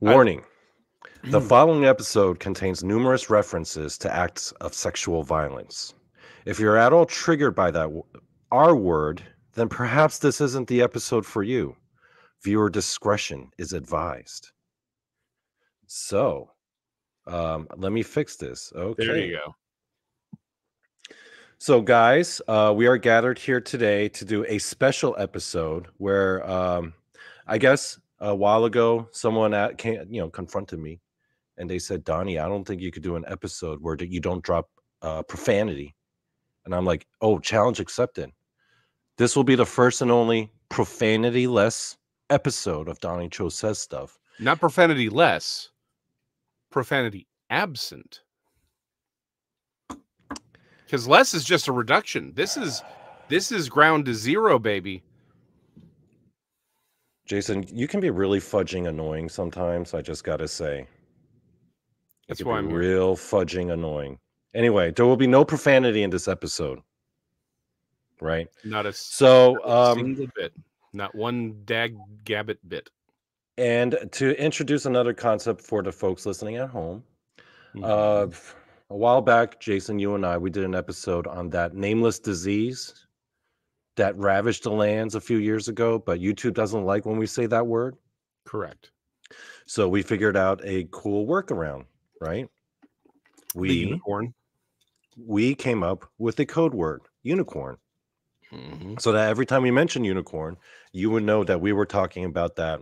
Warning. The following episode contains numerous references to acts of sexual violence. If you're at all triggered by that R word, then perhaps this isn't the episode for you. Viewer discretion is advised. So, um, let me fix this. Okay. There you go. So, guys, uh, we are gathered here today to do a special episode where um, I guess a while ago someone at, came, you know, confronted me, and they said, "Donny, I don't think you could do an episode where you don't drop uh, profanity." And I'm like, "Oh, challenge accepted. This will be the first and only profanity-less episode of Donny Cho says stuff." Not profanity less, profanity absent. Because less is just a reduction. This is this is ground to zero, baby. Jason, you can be really fudging annoying sometimes. I just got to say. That's why I'm real fudging annoying. Anyway, there will be no profanity in this episode. Right? Not a So, not a um, single bit. Not one dag gabbit bit. and to introduce another concept for the folks listening at home, Mhm. uh, a while back, Jason, you and I, we did an episode on that nameless disease that ravaged the lands a few years ago, but YouTube doesn't like when we say that word. Correct. So we figured out a cool workaround, right? the We unicorn. we came up with a code word, unicorn. Mhm. so that every time we mention unicorn, you would know that we were talking about that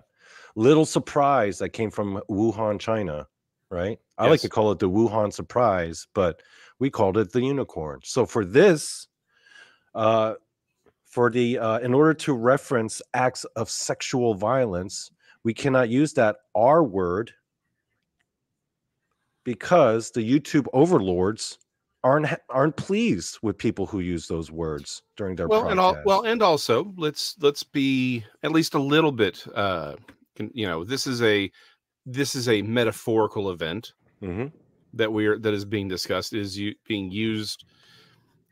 little surprise that came from Wuhan, China, right? I like to call it the Wuhan surprise, but we called it the unicorn. So for this, uh, for the uh, in order to reference acts of sexual violence, we cannot use that R word because the YouTube overlords aren't aren't pleased with people who use those words during their Well, and all well, and also let's let's be at least a little bit. Uh, you know, this is a this is a metaphorical event Mhm. that we are that is being discussed is you being used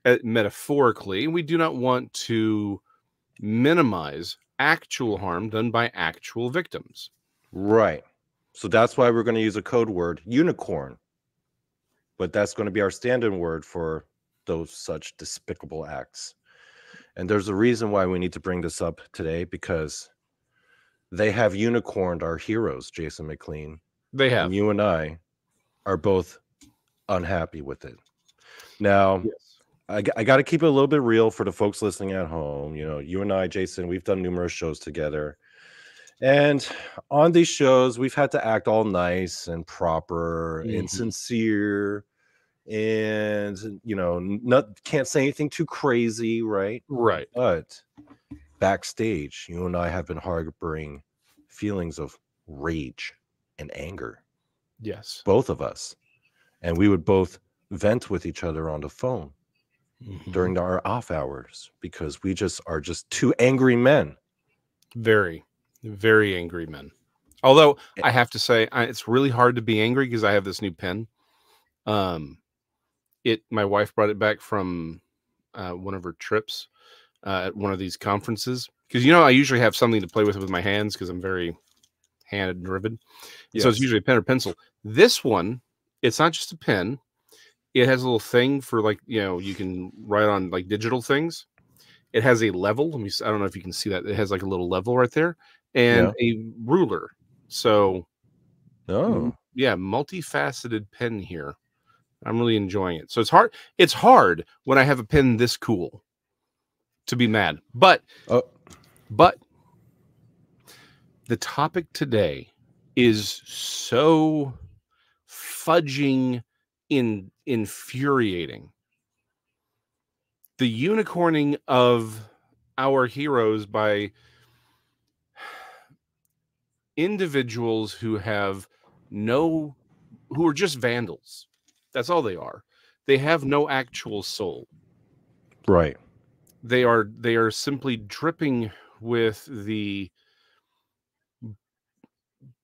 Eh, metaphorically. We do not want to minimize actual harm done by actual victims. Right. So that's why we're going to use a code word, unicorn. But that's going to be our stand-in word for those such despicable acts. And there's a reason why we need to bring this up today because they have unicorned our heroes, Jason McLean. They have. And you and I are both unhappy with it. Now, Yes. I, I got to keep it a little bit real for the folks listening at home. You know, you and I, Jason, we've done numerous shows together. And on these shows, we've had to act all nice and proper and Mhm. sincere and, you know, not can't say anything too crazy, right? Right. But backstage, you and I have been harboring feelings of rage and anger, Yes. both of us. And we would both vent with each other on the phone Mhm. during our off hours because we just are just two angry men. very, very angry men. Although Eh I have to say, I, it's really hard to be angry because I have this new pen. Um, it my wife brought it back from uh, one of her trips uh, at one of these conferences because you know I usually have something to play with with my hands because I'm very hand driven. So it's usually a pen or pencil. This one, it's not just a pen. It has a little thing for like you know you can write on like digital things. It has a level. Let me. I don't know if you can see that. It has like a little level right there and a ruler. So Oh, yeah, multifaceted pen here. I'm really enjoying it. So it's hard. It's hard when I have a pen this cool to be mad. But oh, but the topic today is so fudging in infuriating. The unicorning of our heroes by individuals who have no who are just vandals. That's all they are. They have no actual soul right. they are they are simply dripping with the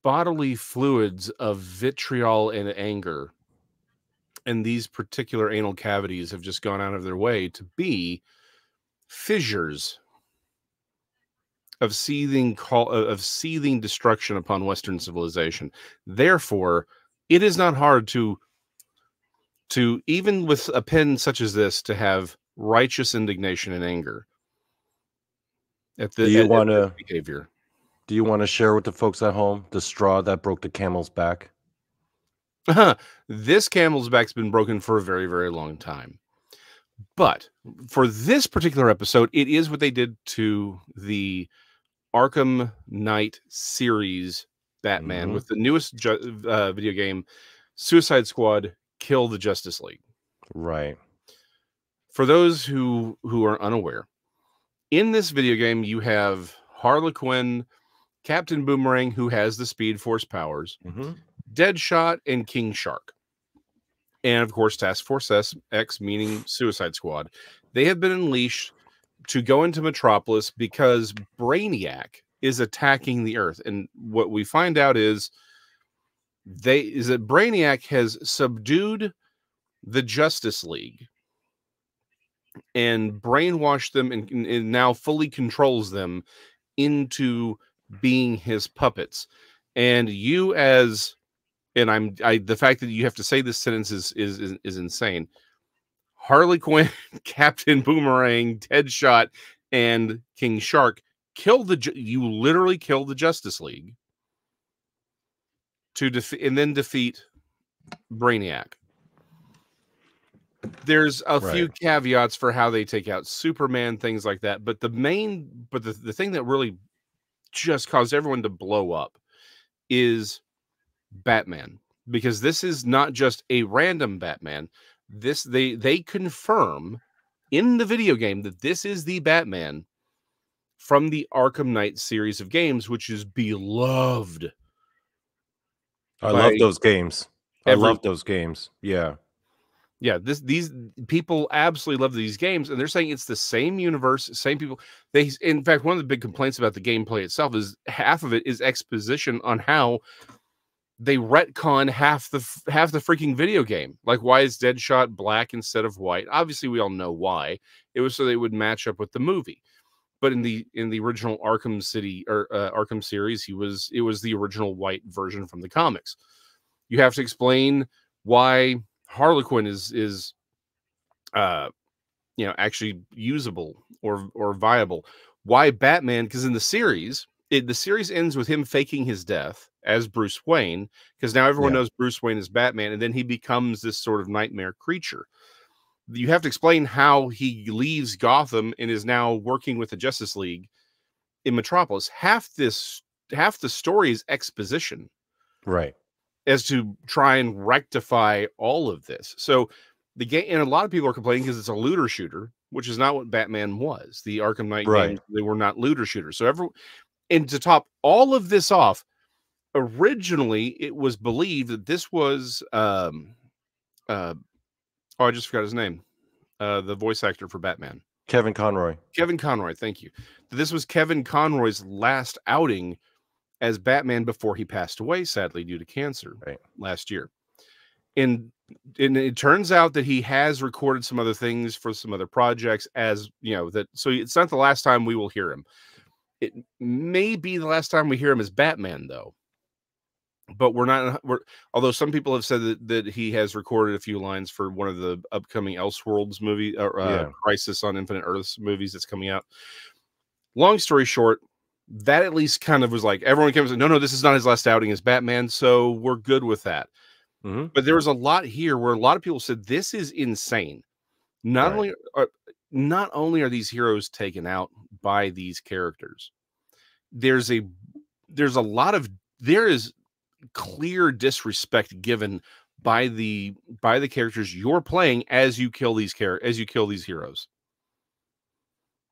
bodily fluids of vitriol and anger and these particular anal cavities have just gone out of their way to be fissures of seething call uh, of seething destruction upon Western civilization. Therefore, it is not hard to to even with a pen such as this to have righteous indignation and anger at the, do you want to behavior. Do you want to share with the folks at home the straw that broke the camel's back? This camel's back's been broken for a very, very long time. But for this particular episode, it is what they did to the Arkham Knight series Batman mm-hmm. with the newest ju- uh, video game, Suicide Squad: Kill the Justice League. Right. For those who who are unaware, in this video game you have Harley Quinn, Captain Boomerang, who has the Speed Force powers, mm-hmm. Deadshot, and King Shark. And of course, Task Force S, X, meaning Suicide Squad. They have been unleashed to go into Metropolis because Brainiac is attacking the Earth. And what we find out is they is that Brainiac has subdued the Justice League and brainwashed them and, and now fully controls them into being his puppets. And you as and I'm I the fact that you have to say this sentence is is is, is insane. Harley Quinn, Captain Boomerang, Deadshot, and King Shark kill the you literally kill the Justice League to defeat and then defeat Brainiac. There's a right. few caveats for how they take out Superman, things like that. But the main, but the, the thing that really just caused everyone to blow up is Batman. Because this is not just a random Batman. This they they confirm in the video game that this is the Batman from the Arkham Knight series of games, which is beloved. I love those games. Every, I love those games. Yeah. Yeah, this these people absolutely love these games, and they're saying it's the same universe, same people. They, in fact, one of the big complaints about the gameplay itself is half of it is exposition on how they retcon half the half the freaking video game. Like, why is Deadshot black instead of white? Obviously, we all know why. It was so they would match up with the movie. But in the in the original Arkham City or uh, Arkham series, he was it was the original white version from the comics. You have to explain why Harley Quinn is is uh you know actually usable or or viable. Why Batman? Because in the series, it, the series ends with him faking his death as Bruce Wayne, because now everyone yeah. knows Bruce Wayne is Batman, and then he becomes this sort of nightmare creature. You have to explain how he leaves Gotham and is now working with the Justice League in Metropolis. Half this half the story is exposition. Right as to try and rectify all of this. So the game, and a lot of people are complaining because it's a looter shooter, which is not what Batman was. The Arkham Knight right. games, they were not looter shooters. So every, and to top all of this off, originally it was believed that this was, um, uh, oh, I just forgot his name, uh, the voice actor for Batman. Kevin Conroy. Kevin Conroy, thank you. This was Kevin Conroy's last outing as Batman before he passed away, sadly, due to cancer right. last year. And and it turns out that he has recorded some other things for some other projects as you know that so it's not the last time we will hear him it may be the last time we hear him as batman though but we're not we're although some people have said that, that he has recorded a few lines for one of the upcoming elseworlds movie or uh, yeah. crisis on infinite earths movies that's coming out long story short that at least kind of was like everyone came and said, no, no, this is not his last outing as Batman, so we're good with that. Mm-hmm. But there was a lot here where a lot of people said this is insane. Not right. only are not only are these heroes taken out by these characters, there's a there's a lot of there is clear disrespect given by the by the characters you're playing as you kill these char- as you kill these heroes.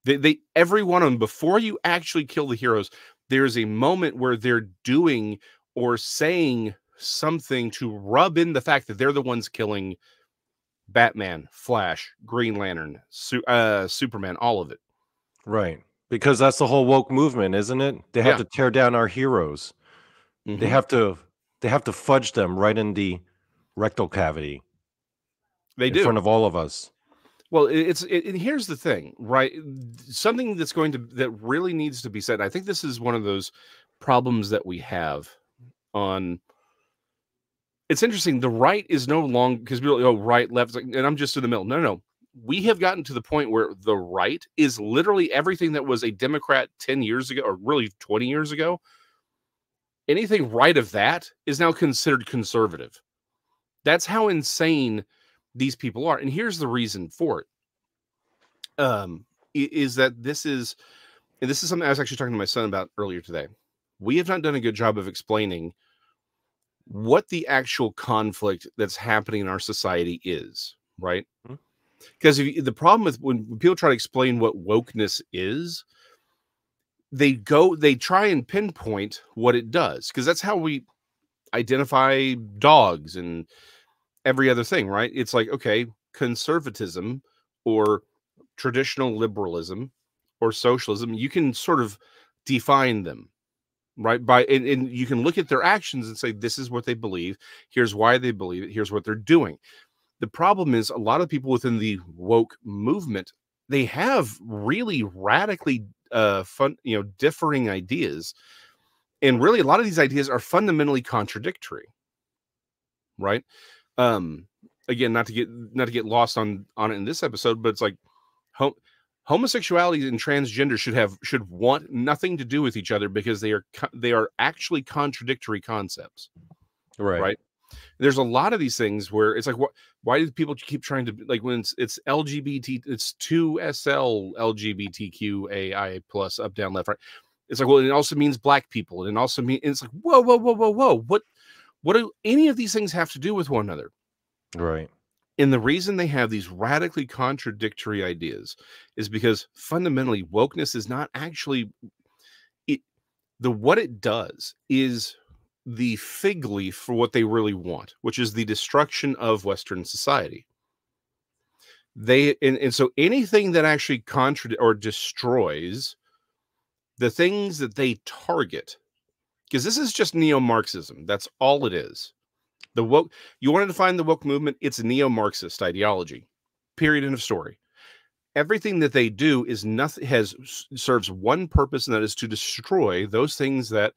They, they every one of them before you actually kill the heroes, there's a moment where they're doing or saying something to rub in the fact that they're the ones killing Batman, Flash, Green Lantern, Su- uh, Superman, all of it. Right. Because that's the whole woke movement, isn't it? They have yeah. to tear down our heroes. Mm-hmm. They have to they have to fudge them right in the rectal cavity. They in do. in front of all of us. Well, it's it, and here's the thing, right? Something that's going to that really needs to be said. I think this is one of those problems that we have on. It's interesting. The right is no longer because people go right, left, and I'm just in the middle. No, no, no. We have gotten to the point where the right is literally everything that was a Democrat 10 years ago, or really 20 years ago. Anything right of that is now considered conservative. That's how insane these people are. And here's the reason for it. Um, is that this is, and this is something I was actually talking to my son about earlier today. We have not done a good job of explaining what the actual conflict that's happening in our society is, right? Mm-hmm. Because if you, the problem with when people try to explain what wokeness is, they go, they try and pinpoint what it does, because that's how we identify dogs and every other thing, right? It's like, okay, conservatism or traditional liberalism or socialism, you can sort of define them, right? By and, and you can look at their actions and say, this is what they believe, here's why they believe it, here's what they're doing. The problem is a lot of people within the woke movement, they have really radically uh fun, you know, differing ideas. And really a lot of these ideas are fundamentally contradictory. Right? um again not to get not to get lost on on it in this episode but it's like hom- homosexuality and transgender should have should want nothing to do with each other because they are they are actually contradictory concepts Right. right there's a lot of these things where it's like what why do people keep trying to like when it's it's lgbt it's 2sl lgbtqai plus up down left right it's like well it also means black people and it also means it's like whoa whoa whoa whoa whoa what what do any of these things have to do with one another Right. And the reason they have these radically contradictory ideas is because fundamentally wokeness is not actually it the what it does is the fig leaf for what they really want, which is the destruction of Western society. They and, and so anything that actually contradict or destroys the things that they target, because this is just neo-Marxism. That's all it is. The woke you want to define the woke movement, it's neo-Marxist ideology. Period. End of story. Everything that they do is nothing has serves one purpose, and that is to destroy those things that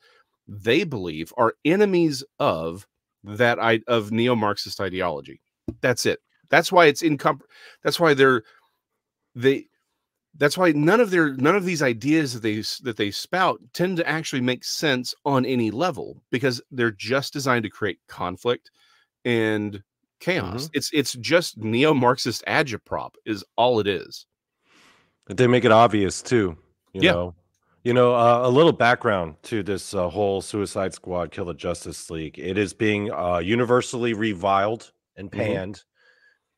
they believe are enemies of that I of neo-Marxist ideology. That's it. That's why it's incom that's why they're they that's why none of their none of these ideas that they that they spout tend to actually make sense on any level because they're just designed to create conflict and chaos. Mhm. It's it's just neo-Marxist agitprop is all it is. They make it obvious too. You Yeah. know. You know, uh, a little background to this uh, whole Suicide Squad Kill the Justice League. It is being uh, universally reviled and Mhm. panned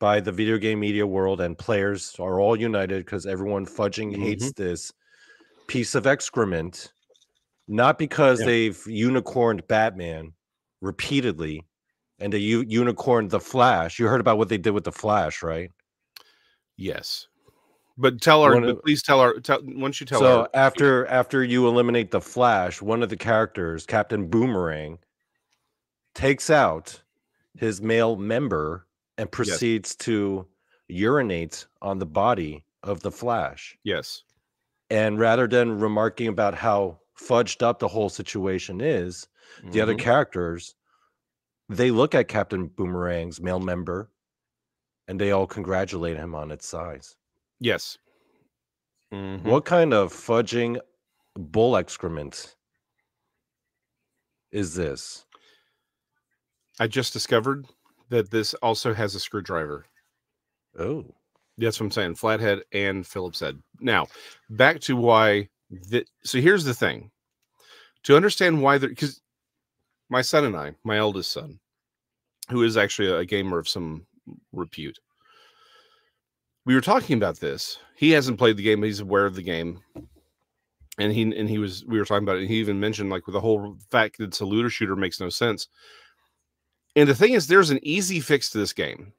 by the video game media world, and players are all united because everyone fudging hates mm-hmm. this piece of excrement. Not because Yeah. they've unicorned Batman repeatedly, and they u- unicorned the Flash. You heard about what they did with the Flash, right? Yes. But tell our of- please tell our tell once you tell so our after after you eliminate the flash one of the characters captain boomerang takes out his male member and proceeds to urinate on the body of the flash yes. and rather than remarking about how fudged up the whole situation is the other Mhm. characters they look at captain boomerang's male member and they all congratulate him on its size Yes. Mhm. What kind of fudging bull excrement is this? I just discovered that this also has a screwdriver. Oh, That's what I'm saying. Flathead and Phillips head. Now, back to why. So here's the thing: to understand why, because my son and I, my eldest son, who is actually a gamer of some repute, we were talking about this. He hasn't played the game, but he's aware of the game, and he and he was. We were talking about it. And he even mentioned like with the whole fact that it's a looter shooter makes no sense. And the thing is, there's an easy fix to this game.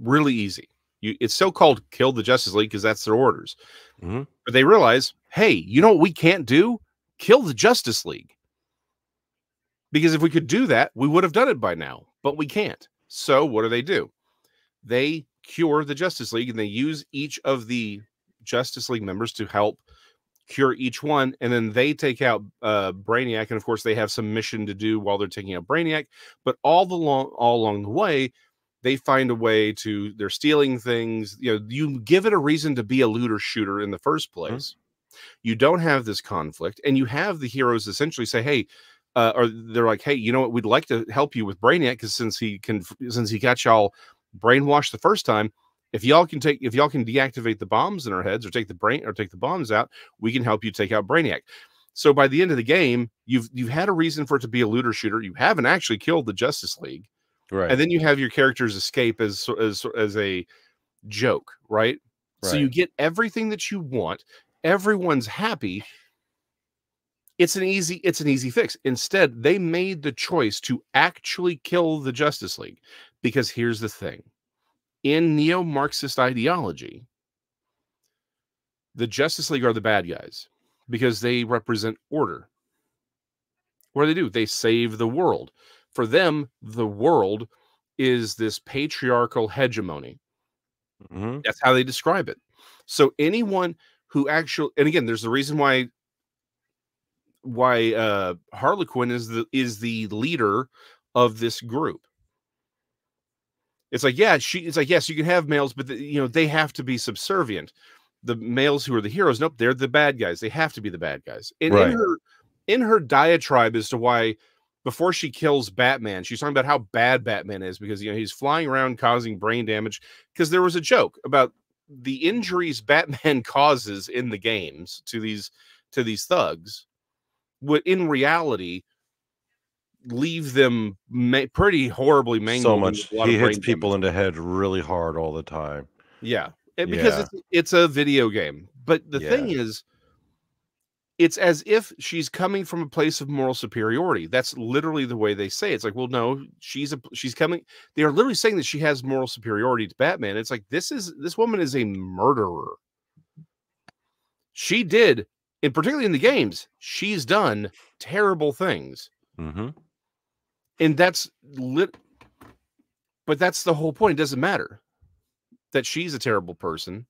Really easy. You, it's so called kill the Justice League because that's their orders. Mhm. But they realize, hey, you know what we can't do? Kill the Justice League. Because if we could do that, we would have done it by now, but we can't. So what do they do? They cure the Justice League, and they use each of the Justice League members to help cure each one, and then they take out uh, Brainiac, and of course they have some mission to do while they're taking out Brainiac. But all the long, all along the way, they find a way to they're stealing things. You know, you give it a reason to be a looter shooter in the first Mm-hmm. place. You don't have this conflict, and you have the heroes essentially say, "Hey." Uh, or they're like, hey, you know what? We'd like to help you with Brainiac because since he can, since he got y'all brainwashed the first time, if y'all can take, if y'all can deactivate the bombs in our heads or take the brain or take the bombs out, we can help you take out Brainiac. So by the end of the game, you've you've had a reason for it to be a looter shooter. You haven't actually killed the Justice League, Right. and then you have your characters escape as as as a joke, right? So you get everything that you want. Everyone's happy. It's an easy it's an easy fix. Instead, they made the choice to actually kill the Justice League because here's the thing. In neo-Marxist ideology, the Justice League are the bad guys because they represent order. What do they do? They save the world. For them, the world is this patriarchal hegemony. hmm That's how they describe it. So anyone who actually, and again, there's the reason why why uh Harley Quinn is the is the leader of this group. It's like, yeah, she. It's like, yes, you can have males, but the, you know they have to be subservient. The males who are the heroes, nope, they're the bad guys. They have to be the bad guys. And Right. in her in her diatribe as to why before she kills Batman, she's talking about how bad Batman is because you know he's flying around causing brain damage. Because there was a joke about the injuries Batman causes in the games to these to these thugs would in reality leave them ma- pretty horribly mangled. So much. with a lot He hits people damage. in the head really hard all the time. Yeah, it- because Yeah. it's it's a video game. But the thing is, it's as if she's coming from a place of moral superiority. That's literally the way they say it. it's like, well, no, she's a she's coming. They are literally saying that she has moral superiority to Batman. It's like this is this woman is a murderer. She did, and particularly in the games, she's done terrible things hmm and that's lit but that's the whole point it doesn't matter that she's a terrible person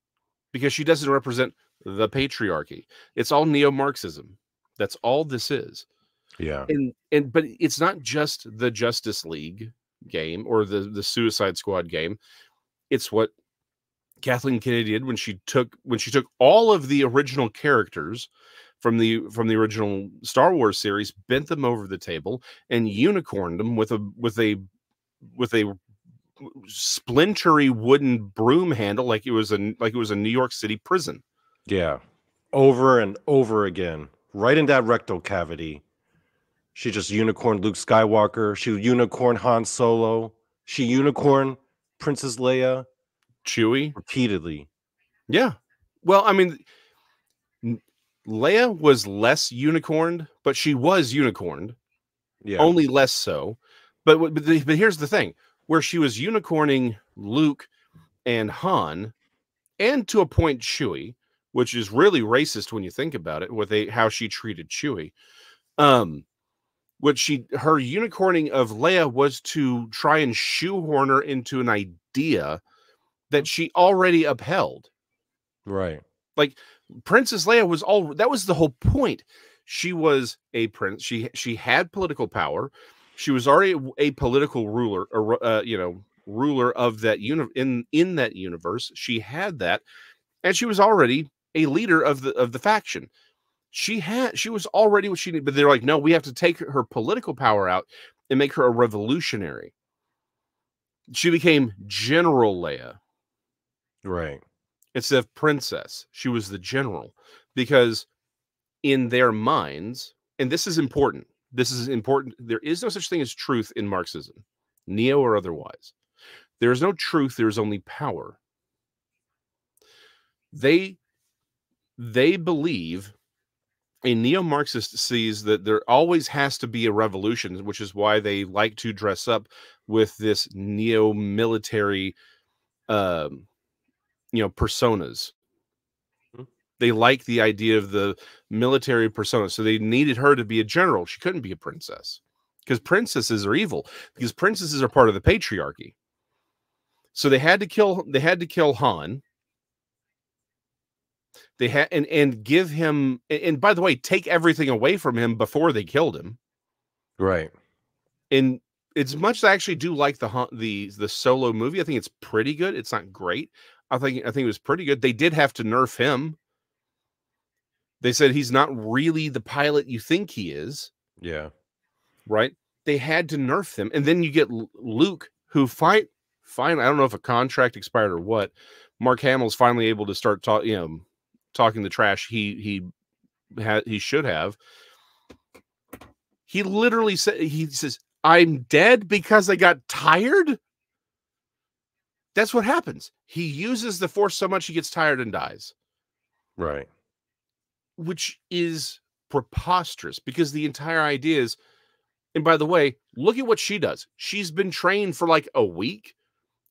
because she doesn't represent the patriarchy. It's all neo-marxism. That's all this is. Yeah. and and but it's not just the justice league game or the the suicide squad game. It's what kathleen kennedy did when she took when she took all of the original characters from the from the original star wars series bent them over the table and unicorned them with a with a with a splintery wooden broom handle like it was a like it was a new york city prison Yeah. Over and over again. Right in that rectal cavity. She just unicorned Luke Skywalker. She unicorned Han Solo. She unicorned Princess Leia Chewie repeatedly. Yeah. Well, I mean, Leia was less unicorned, but she was unicorned, Yeah. only less so. But but, the, but here's the thing: where she was unicorning Luke and Han, and to a point Chewie, which is really racist when you think about it, with a how she treated Chewie. Um, what she her unicorning of Leia was to try and shoehorn her into an idea that she already upheld. right. Princess Leia was all that was the whole point. She was a prince. She she had political power. She was already a, political ruler, or uh, you know, ruler of that uni- in in that universe. She had that, and she was already a leader of the of the faction. She had she was already what she needed, but they're like, no, we have to take her political power out and make her a revolutionary. She became General Leia Right. Instead of princess. She was the general because in their minds, and this is important. This is important. There is no such thing as truth in Marxism, neo or otherwise. There is no truth, there is only power. They they believe a neo-Marxist sees that there always has to be a revolution, which is why they like to dress up with this neo-military um you know personas Mhm. they like the idea of the military persona so they needed her to be a general she couldn't be a princess because princesses are evil because princesses are part of the patriarchy So they had to kill they had to kill Han. They had and and give him and, by the way, take everything away from him before they killed him. Right. And it's much as I actually do like the the the solo movie. I think it's pretty good. It's not great. I think I think it was pretty good. They did have to nerf him. They said he's not really the pilot you think he is, Yeah. right? They had to nerf him, and then you get Luke, who fight fine. I don't know if a contract expired or what. Mark Hamill's finally able to start talking, you know, talking the trash he he had he should have. He literally said he says, "I'm dead because I got tired." That's what happens. He uses the force so much he gets tired and dies Right. which is preposterous because the entire idea is and by the way look at what she does she's been trained for like a week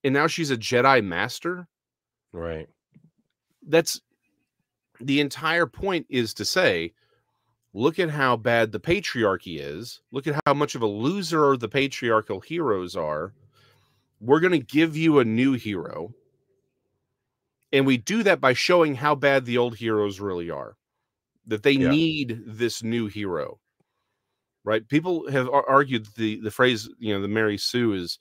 and now she's a jedi master Right. that's the entire point is to say look at how bad the patriarchy is look at how much of a loser the patriarchal heroes are we're going to give you a new hero. And we do that by showing how bad the old heroes really are that they Yeah. need this new hero. Right? People have argued the the phrase you know the mary sue is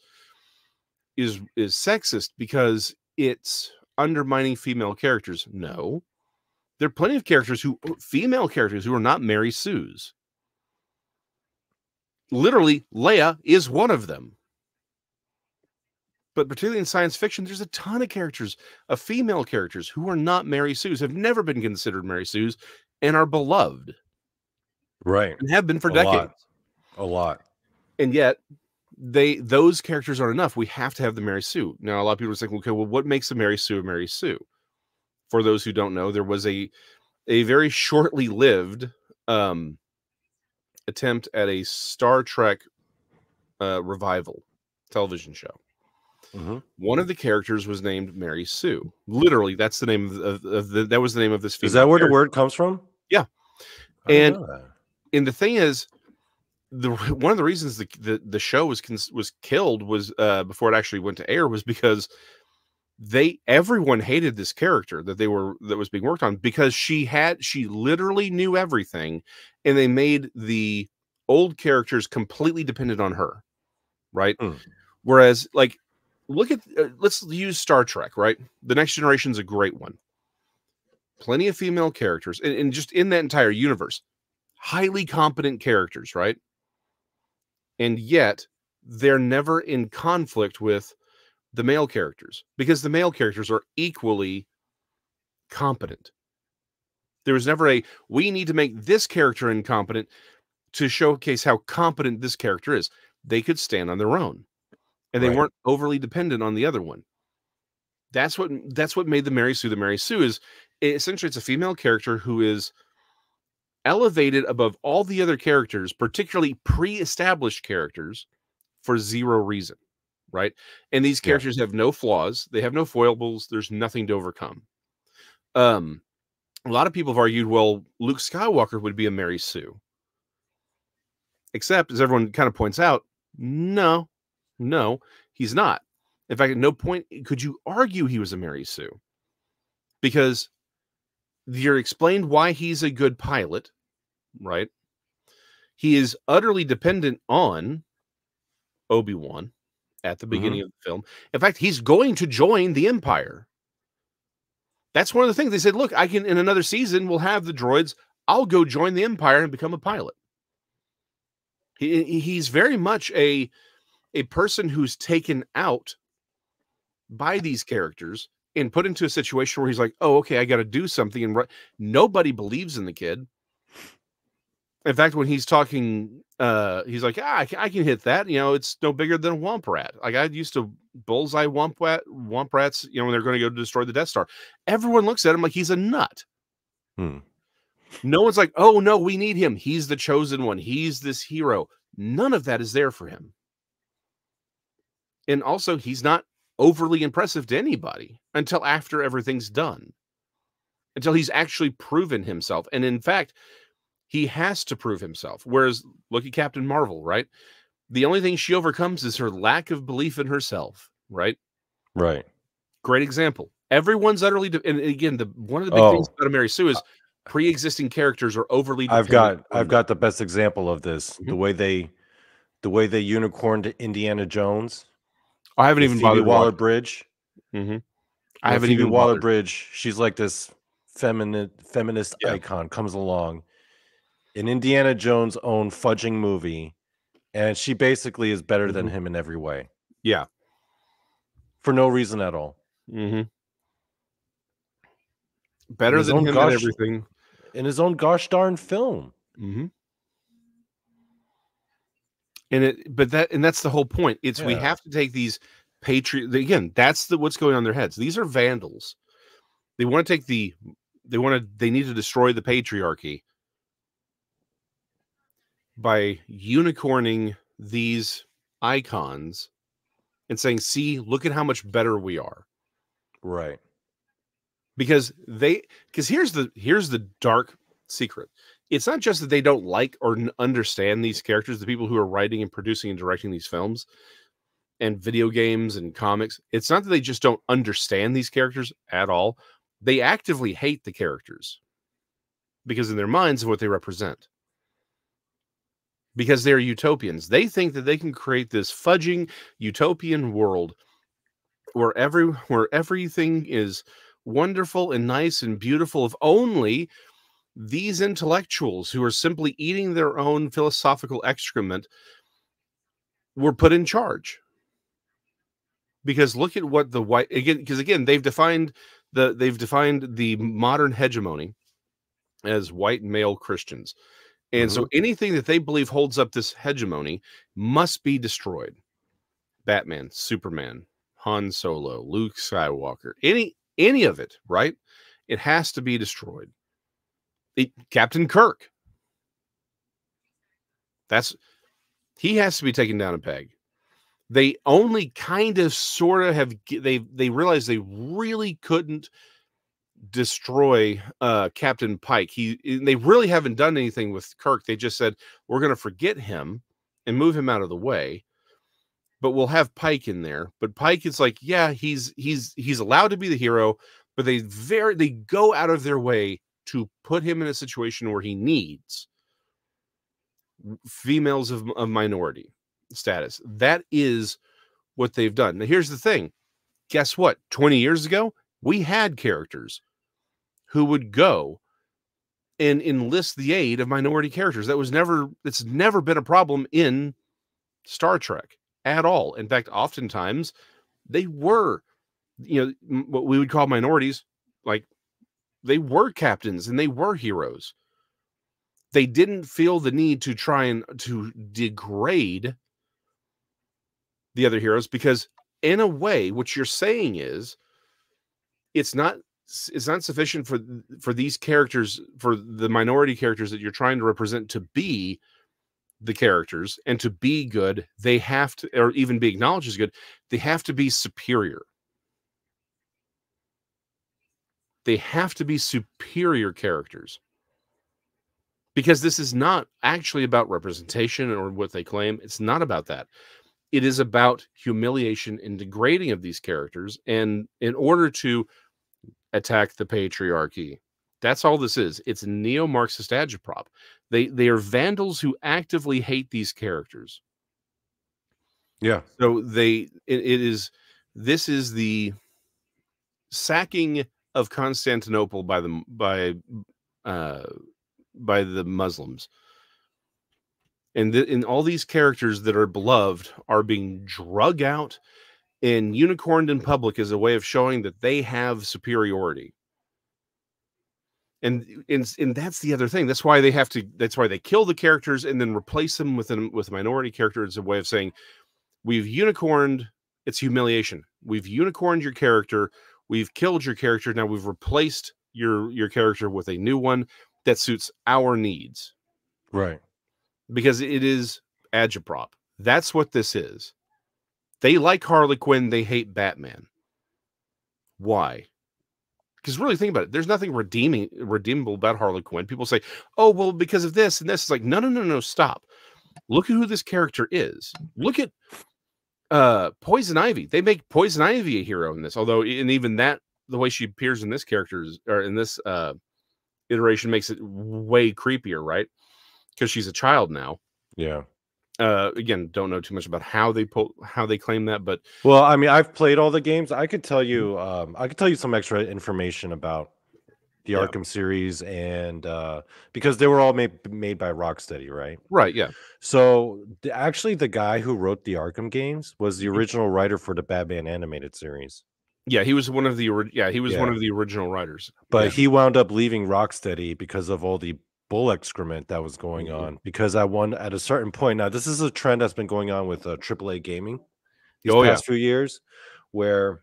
is is sexist because it's undermining female characters. No. There are plenty of characters who uh, female characters who are not mary sue's. Literally leia is one of them but particularly in science fiction there's a ton of characters of female characters who are not mary sue's have never been considered mary sue's and are beloved Right. and have been for A decades lot. A lot. and yet they those characters aren't enough. We have to have the Mary Sue. Now a lot of people are saying, okay, well, what makes a Mary Sue a Mary Sue? For those who don't know, there was a a very shortly lived um attempt at a Star Trek uh revival television show. Mhm. One of the characters was named Mary Sue. Literally, that's the name of, the, of, the that was the name of this. Is that where the word comes from? Yeah. I And- and the thing is the one of the reasons the the, the show was was killed was uh before it actually went to air was because they everyone hated this character that they were that was being worked on because she had she literally knew everything and they made the old characters completely dependent on her right Hmm. whereas like look at uh, let's use star trek right the next generation is a great one plenty of female characters and, and just in that entire universe highly competent characters, right? And yet they're never in conflict with the male characters because the male characters are equally competent. There was never a we need to make this character incompetent to showcase how competent this character is. They could stand on their own and they Right. weren't overly dependent on the other one. That's what that's what made the Mary Sue the Mary Sue is essentially it's a female character who is elevated above all the other characters, particularly pre-established characters, for zero reason, right? And these Yeah. characters have no flaws, they have no foibles, there's nothing to overcome. Um, a lot of people have argued, well, Luke Skywalker would be a Mary Sue. Except, as everyone kind of points out, no, no, he's not. In fact, at no point could you argue he was a Mary Sue because you're explained why he's a good pilot, right? He is utterly dependent on Obi Wan at the mm-hmm. beginning of the film. In fact, he's going to join the Empire. That's one of the things they said. Look, I can in another season we'll have the droids. I'll go join the Empire and become a pilot. He- he's very much a a person who's taken out by these characters and put into a situation where he's like, "Oh, okay, I got to do something." And nobody believes in the kid. In fact, when he's talking, uh, he's like, ah, I can, I can hit that. You know, it's no bigger than a womp rat. Like I used to bullseye womp rat, womp rats. You know, when they're going to go destroy the Death Star, everyone looks at him like he's a nut. Hmm. No one's like, oh no, we need him. He's the chosen one. He's this hero. None of that is there for him. And also, he's not overly impressive to anybody until after everything's done, until he's actually proven himself. And in fact, he has to prove himself. Whereas, look at Captain Marvel, right? The only thing she overcomes is her lack of belief in herself, right? Right. Great example. Everyone's utterly and again the one of the big Oh. things about Mary Sue is pre-existing characters are overly. I've got I've got the best example of this. The Mhm. way they the way they unicorned Indiana Jones. I haven't even Phoebe bothered. Waller Waller. Bridge. hmm I haven't even Waller. Bridge. She's like this feminine feminist Yeah. icon comes along. in Indiana Jones own fudging movie, and she basically is better than Mhm. him in every way Yeah. for no reason at all. hmm Better than him gosh- and everything. In his own gosh darn film. hmm And it, but that, and that's the whole point. It's we have to take these patriot again. That's the what's going on in their heads. These are vandals. They want to take the, they want to, they need to destroy the patriarchy by unicorning these icons and saying, "See, look at how much better we are." Right. because they because here's the here's the dark secret it's not just that they don't like or understand these characters the people who are writing and producing and directing these films and video games and comics it's not that they just don't understand these characters at all they actively hate the characters because in their minds of what they represent. Because they're utopians. They think that they can create this fudging utopian world where every where everything is wonderful and nice and beautiful if only these intellectuals who are simply eating their own philosophical excrement were put in charge. Because look at what the white again because again they've defined the they've defined the modern hegemony as white male christians. And mm-hmm. so anything that they believe holds up this hegemony must be destroyed. Batman superman han solo luke skywalker any any of it right? It has to be destroyed It- captain kirk. That's he has to be taken down a peg. They only kind of sort of have they they realized they really couldn't destroy uh captain pike. He they really haven't done anything with kirk. They just said we're going to forget him and move him out of the way but we'll have pike in there. But pike is like yeah he's he's he's allowed to be the hero but they very they go out of their way to put him in a situation where he needs females of, of minority status. That is what they've done. Now here's the thing. Guess what? 20 years ago we had characters who would go and enlist the aid of minority characters. That was never it's never been a problem in star trek at all. In fact oftentimes they were you know what we would call minorities like they were captains and they were heroes. They didn't feel the need to try and to degrade the other heroes because in a way what you're saying is it's not it's not sufficient for for these characters for the minority characters that you're trying to represent to be the characters and to be good they have to or even be acknowledged as good they have to be superior they have to be superior characters. Because this is not actually about representation or what they claim. It's not about that. It is about humiliation and degrading of these characters and in order to attack the patriarchy that's all this is. It's neo-marxist agitprop. They they are vandals who actively hate these characters. Yeah. so they it, it is this is the sacking of Constantinople by the by uh by the Muslims. And the, all these characters that are beloved are being drug out and unicorned in public as a way of showing that they have superiority. And, and and that's the other thing. That's why they have to. That's why they kill the characters and then replace them with an, with minority. As a way of saying, we've unicorned. It's humiliation. We've unicorned your character. We've killed your character. Now we've replaced your your character with a new one that suits our needs Right. because it is agitprop. That's what this is. They like Harley Quinn. They hate Batman. Why? Because really, think about it. There's nothing redeeming redeemable about Harley Quinn. People say, "Oh, well, because of this and this." It's like, no, no, no, no. Stop. Look at who this character is. Look at uh Poison Ivy. They make Poison Ivy a hero in this, although and even that the way she appears in this character is, or in this uh iteration makes it way creepier, right? Because she's a child now. Yeah. Uh again, don't know too much about how they pull how they claim that, but Well, I mean, I've played all the games. I could tell you, um, I could tell you some extra information about the Yeah. Arkham series, and uh, because they were all made made by Rocksteady, right? right, yeah. So the, actually, the guy who wrote the Arkham games was the Mhm. original writer for the Batman animated series, Yeah, he was one of the ori- yeah, he was one of the original writers. but Yeah. he wound up leaving Rocksteady because of all the bull excrement that was going Mhm. on. Because I one at a certain point now, this is a trend that's been going on with uh, AAA gaming these Oh, yeah. past few years, where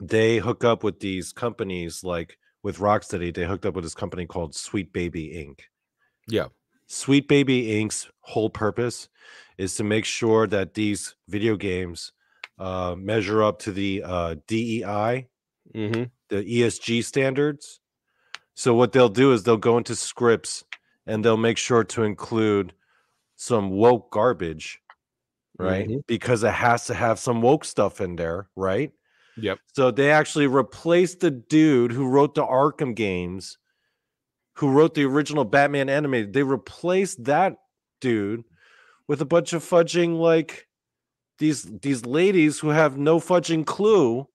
they hook up with these companies like with Rocksteady, they hooked up with this company called Sweet Baby Inc. Yeah. Sweet Baby Inc.'s whole purpose is to make sure that these video games uh, measure up to the uh, DEI, hmm the ESG standards. So what they'll do is they'll go into scripts and they'll make sure to include some woke garbage, right? Mhm. Because it has to have some woke stuff in there, right? Yep. So they actually replaced the dude who wrote the Arkham games, who wrote the original Batman animated. They replaced that dude with a bunch of fudging like these these ladies who have no fudging clue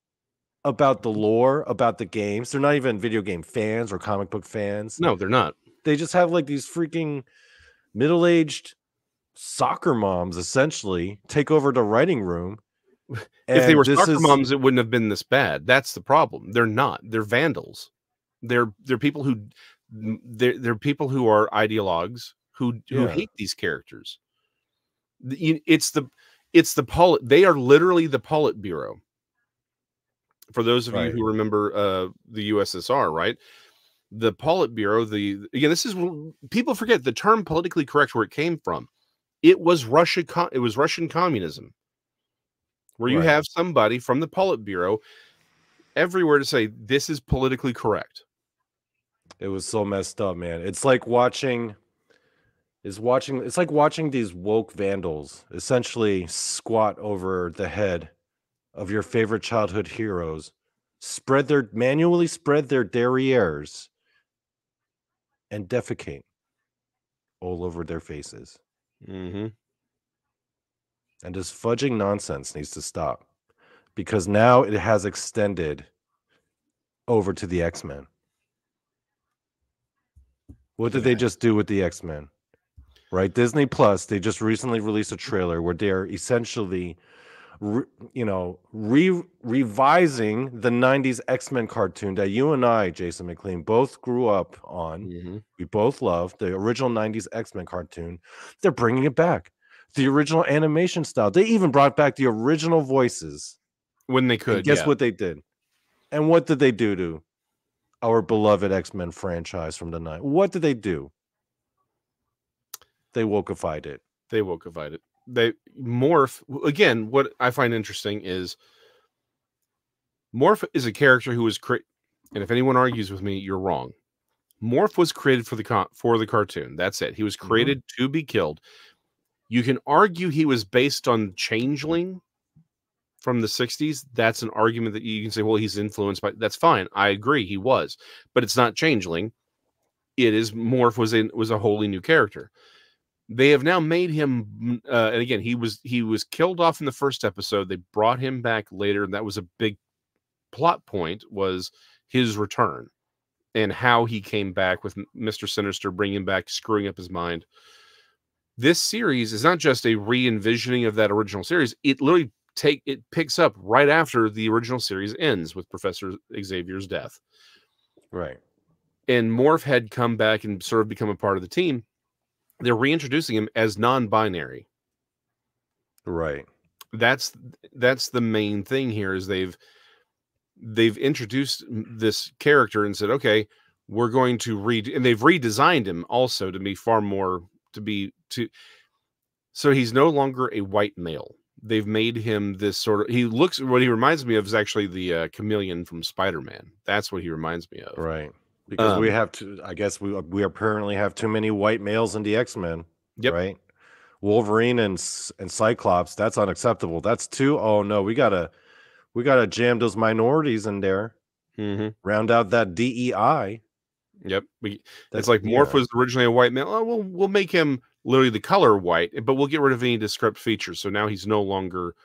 about the lore, about the games. They're not even video game fans or comic book fans. No, they're not. They just have like these freaking middle-aged soccer moms essentially take over the writing room. If they were soccer is- moms, it wouldn't have been this bad. That's the problem. They're not. They're vandals. They're they're people who they're they're people who are ideologues who who Yeah. hate these characters. It's the it's the polit. They are literally the Politburo. For those of Right. you who remember uh, the USSR, right? The Politburo. The again, this is people forget the term politically correct where it came from. It was Russia. co- It was Russian communism where you Right. have somebody from the Politburo everywhere to say this is politically correct. It was so messed up, man. It's like watching is watching it's like watching these woke vandals essentially squat over the head of your favorite childhood heroes, spread their manually spread their derrieres and defecate all over their faces. Mm-hmm. And this fudging nonsense needs to stop because now it has extended over to the X-Men. What did they just do with the X-Men? Right? Disney Plus, they just recently released a trailer where they're essentially re, you know, re revising the 90s X-Men cartoon that you and I, Jason McLean, both grew up on. Mm-hmm. We both loved the original 90s X-Men cartoon. They're bringing it back. The original animation style. They even brought back the original voices. When they And could, guess yeah. what they did? And what did they do to our beloved X-Men franchise from the night? What did they do? They wokeified it. They wokeified it. They morph again. What I find interesting is Morph is a character who was created, and if anyone argues with me, you're wrong. Morph was created for the con- for the cartoon. That's it. He was Mhm. created to be killed. You can argue he was based on Changeling from the 60s. That's an argument that you can say, well, he's influenced by. That's fine. I agree, he was, but it's not Changeling. It is Morph was in was a wholly new character. They have now made him, mm, uh, and again, he was he was killed off in the first episode. They brought him back later, and that was a big plot point was his return and how he came back with Mr. Sinister bringing him back, screwing up his mind. This series is not just a re-envisioning of that original series. It literally take it picks up right after the original series ends with Professor Xavier's death. Right. And Morph had come back and sort of become a part of the team. They're reintroducing him as non-binary. Right. that's that's the main thing here is they've they've introduced this character and said okay we're going to read and they've redesigned him also to be far more to be to so he's no longer a white male they've made him this sort of he looks what he reminds me of is actually the uh, chameleon from spider-man that's what he reminds me of Right. Because we Um, have to I guess we we apparently have too many white males in the X-Men. Yep. Right. Wolverine and and Cyclops, that's unacceptable. That's too. Oh no, we gotta we gotta jam those minorities in there. Mm-hmm. Round out that DEI. Yep. We, it's like Morph yeah. was originally a white male. Oh, we'll we'll make him literally the color white, eh, but we'll get rid of any descript features. So now he's no longer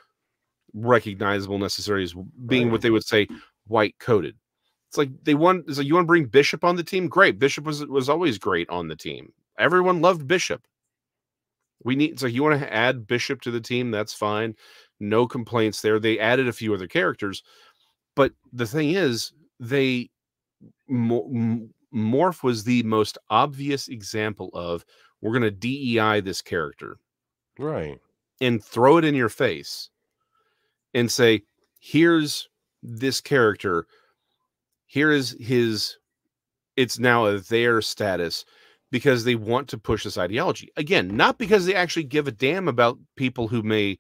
recognizable necessarily as being right. what they would say white coded. It's like they want. It's like you want to bring Bishop on the team. Great. Bishop was was always great on the team. Everyone loved Bishop. We need so you want to add Bishop to the team, that's fine. No complaints there. They added a few other characters, but the thing is, they Morph was the most obvious example of we're going to DEI this character, right, and throw it in your face, and say, here's this character, here is his. It's now a their status because they want to push this ideology. Again, not because they actually give a damn about people who may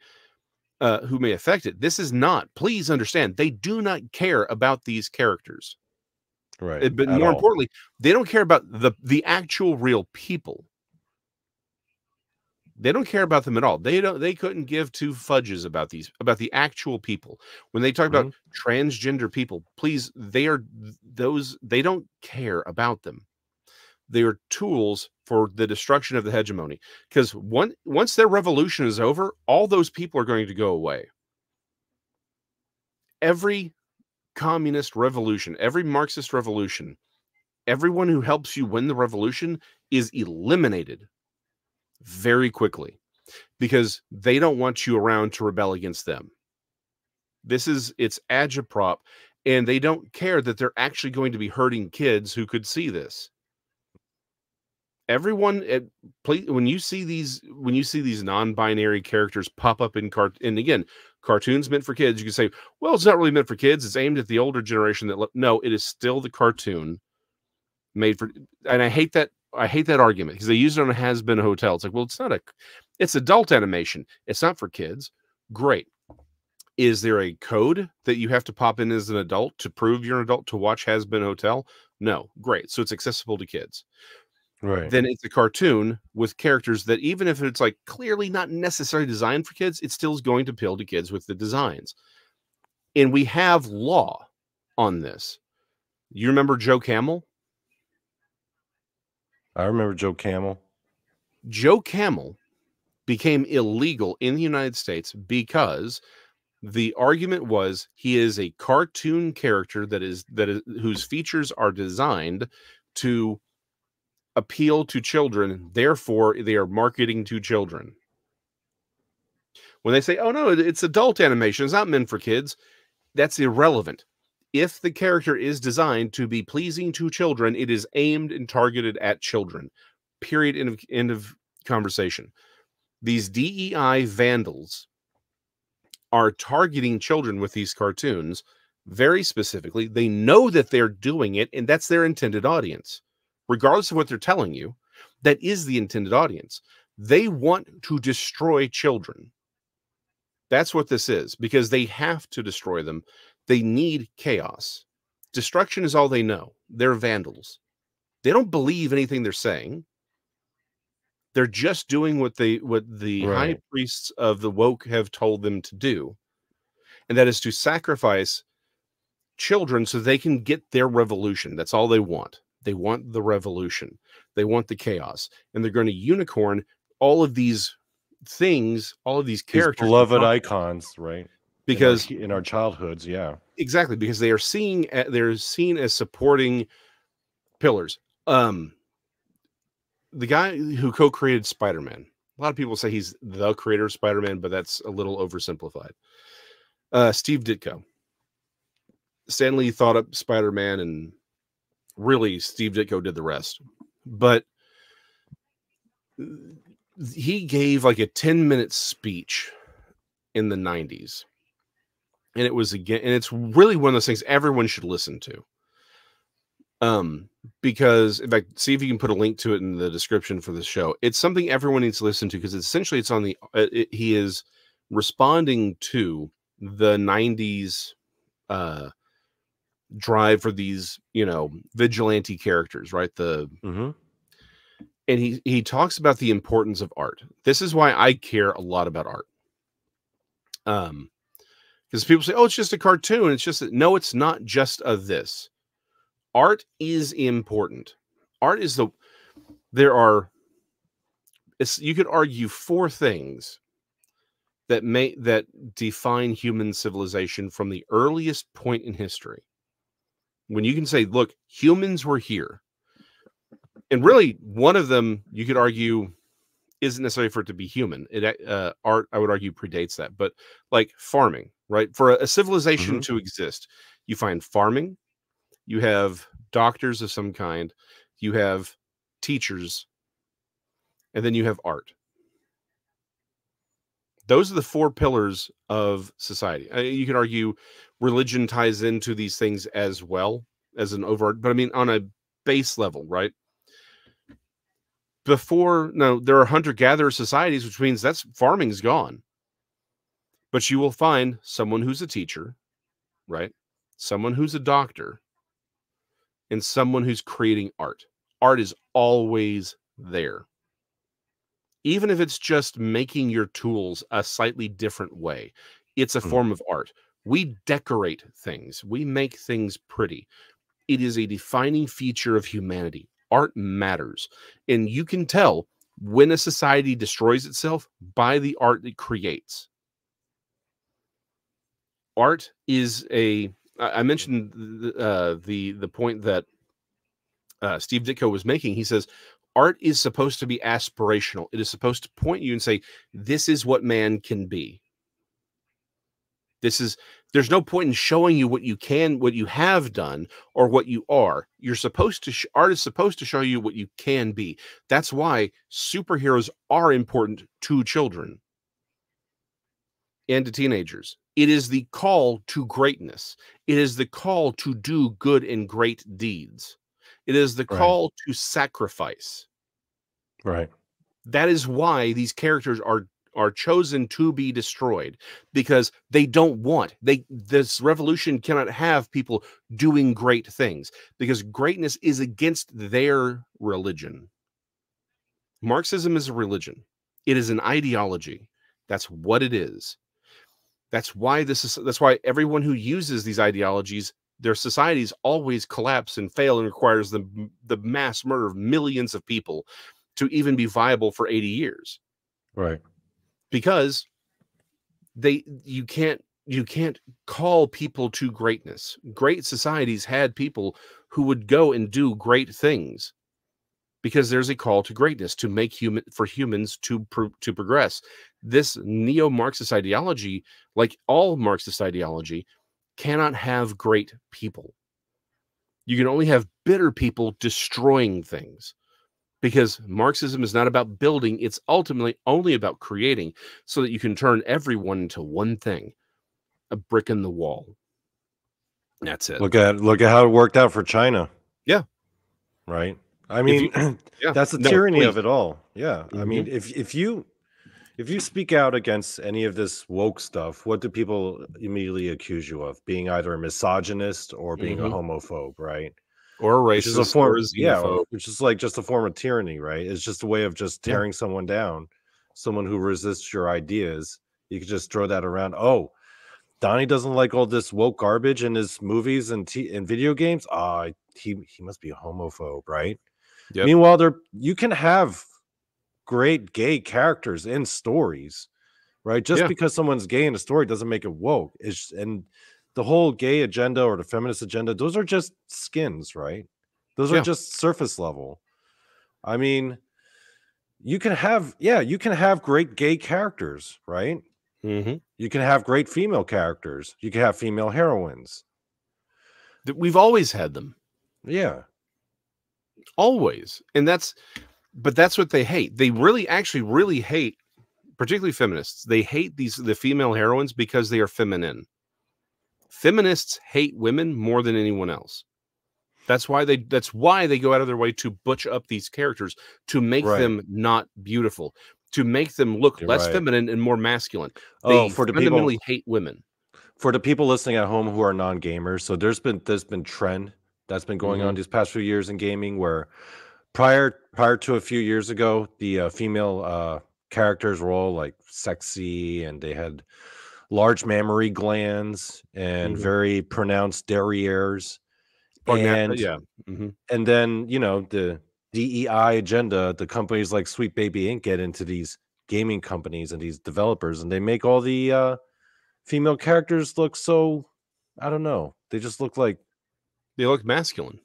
uh, who may affect it. This is not. Please understand, they do not care about these characters. Right. But more all. importantly, they don't care about the the actual real people. They don't care about them at all. They don't. They couldn't give two fudges about these about the actual people. When they talk mm-hmm. about transgender people, please, they are those. They don't care about them they are tools for the destruction of the hegemony. Because one, once their revolution is over, all those people are going to go away. Every communist revolution, every Marxist revolution, everyone who helps you win the revolution is eliminated very quickly because they don't want you around to rebel against them. This is it's agitprop, and they don't care that they're actually going to be hurting kids who could see this everyone at play when you see these when you see these non-binary characters pop up in cart and again cartoons meant for kids you can say well it's not really meant for kids it's aimed at the older generation that no it is still the cartoon made for and i hate that i hate that argument because they use it on a Hazbin Hotel. It's like well it's not a it's adult animation. It's not for kids. Great. Is there a code that you have to pop in as an adult to prove you're an adult to watch Hazbin Hotel? No. Great. So it's accessible to kids. Right. Then it's a cartoon with characters that even if it's like clearly not necessarily designed for kids it still is going to appeal to kids with the designs. And we have law on this. You remember joe camel i remember joe camel joe camel became illegal in the united states because the argument was he is a cartoon character that is that is whose features are designed to appeal to children, therefore they are marketing to children. When they say, "Oh no, it's adult animation, it's not meant for kids," that's irrelevant. If the character is designed to be pleasing to children, it is aimed and targeted at children. Period. End of, end of conversation. These DEI vandals are targeting children with these cartoons very specifically. They know that they're doing it, and that's their intended audience regardless of what they're telling you, that is the intended audience. They want to destroy children. That's what this is because they have to destroy them. They need chaos. Destruction is all they know. They're vandals. They don't believe anything they're saying. They're just doing what they what the right. high priests of the woke have told them to do. And that is to sacrifice children so they can get their revolution. That's all they want. They want the revolution. They want the chaos. And they're going to unicorn all of these things, all of these characters. These beloved icons, right? Because in our, in our, childhoods, yeah. Exactly. Because they are seeing they're seen as supporting pillars. Um the guy who co-created Spider-Man. A lot of people say he's the creator of Spider-Man, but that's a little oversimplified. Uh Steve Ditko. Stan Lee thought up Spider-Man and really Steve Ditko did the rest. But he gave like a 10 minute speech in the 90s. And it was again, and it's really one of those things everyone should listen to. Um, because in fact, see if you can put a link to it in the description for the show. It's something everyone needs to listen to because essentially it's on the uh, it, he is responding to the 90s uh drive for these, you know, vigilante characters, right? The mm-hmm. and he he talks about the importance of art. This is why I care a lot about art. Um, because people say, "Oh, it's just a cartoon." It's just that no, it's not just a this. Art is important. Art is the there are. It's you could argue four things that may that define human civilization from the earliest point in history. When you can say, "Look, humans were here," and really one of them you could argue isn't necessarily for it to be human. It uh, art I would argue predates that, but like farming, right? For a, a civilization mm-hmm. to exist, you find farming, you have doctors of some kind, you have teachers, and then you have art. Those are the four pillars of society. Uh, you could argue religion ties into these things as well as an overt, but I mean on a base level, right? Before no there are hunter gatherer societies which means that's farming's gone. But you will find someone who's a teacher right? Someone who's a doctor and someone who's creating art. Art is always there. Even if it's just making your tools a slightly different way it's a mm. form of art. We decorate things. We make things pretty. It is a defining feature of humanity art matters. And you can tell when a society destroys itself by the art it creates. Art is a. I mentioned the uh, the, the point that uh, Steve Ditko was making. He says art is supposed to be aspirational. It is supposed to point you and say, "This is what man can be." This is there's no point in showing you what you can, what you have done, or what you are. You're supposed to, sh- art is supposed to show you what you can be. That's why superheroes are important to children and to teenagers. It is the call to greatness, it is the call to do good and great deeds, it is the call right. to sacrifice. Right. That is why these characters are are chosen to be destroyed because they don't want they this revolution cannot have people doing great things because greatness is against their religion. Marxism is a religion. It is an ideology. That's what it is. That's why this is that's why everyone who uses these ideologies their societies always collapse and fail and requires the the mass murder of millions of people to even be viable for 80 years. Right because they you can't you can't call people to greatness. Great societies had people who would go and do great things because there's a call to greatness to make human for humans to pro, to progress. This neo-Marxist ideology, like all Marxist ideology, cannot have great people. You can only have bitter people destroying things because Marxism is not about building, it's ultimately only about creating so that you can turn everyone into one thing a brick in the wall. That's it. Look at look at how it worked out for China. Yeah. Right. I mean, you, yeah. that's the no, tyranny please. of it all. Yeah. Mm-hmm. I mean, mm-hmm. if if you if you speak out against any of this woke stuff, what do people immediately accuse you of? Being either a misogynist or being mm-hmm. a homophobe, right? Or racist, which is a form, yeah, which is like just a form of tyranny, right? It's just a way of just tearing yeah. someone down, someone who resists your ideas. You could just throw that around. Oh, Donny doesn't like all this woke garbage in his movies and t- and video games. Ah, uh, he he must be a homophobe, right? Yep. Meanwhile, there you can have great gay characters in stories, right? Just yeah. because someone's gay in a story doesn't make it woke. It's and the whole gay agenda or the feminist agenda, those are just skins, right? Those yeah. are just surface level. I mean, you can have, yeah, you can have great gay characters, right? Mm-hmm. You can have great female characters. You can have female heroines. We've always had them. Yeah. Always. And that's, but that's what they hate. They really, actually, really hate, particularly feminists. They hate these, the female heroines because they are feminine feminists hate women more than anyone else. That's why they that's why they go out of their way to butch up these characters to make right. them not beautiful, to make them look You're less right. feminine and more masculine. They oh, for the fundamentally people, hate women. For the people listening at home who are non-gamers, so there's been there's been trend that's been going mm-hmm. on these past few years in gaming where prior prior to a few years ago, the uh, female uh, characters were all like sexy and they had large mammary glands and Mhm. very pronounced derrieres. Ornata- And yeah. mhm. and then you know the DEI agenda, the companies like Sweet Baby Inc. get into these gaming companies and these developers, and they make all the uh, female characters look so I don't know. They just look like They look masculine.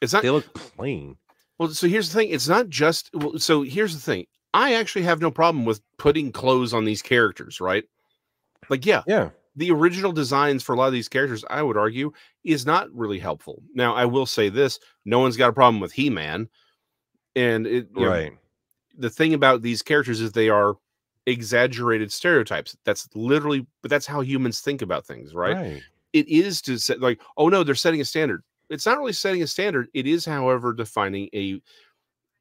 It's not they look plain. well. So here's the thing. It's not just. Well, so here's the thing. I actually have no problem with putting clothes on these characters, right? Like, yeah, Yeah, the original designs for a lot of these characters, I would argue, is not really helpful. Now, I will say this: no one's got a problem with He-Man, and it, you know, right. the thing about these characters is they are exaggerated stereotypes. That's literally, but that's how humans think about things, right? right. It is to say, like, oh no, they're setting a standard. It's not really setting a standard. It is, however, defining a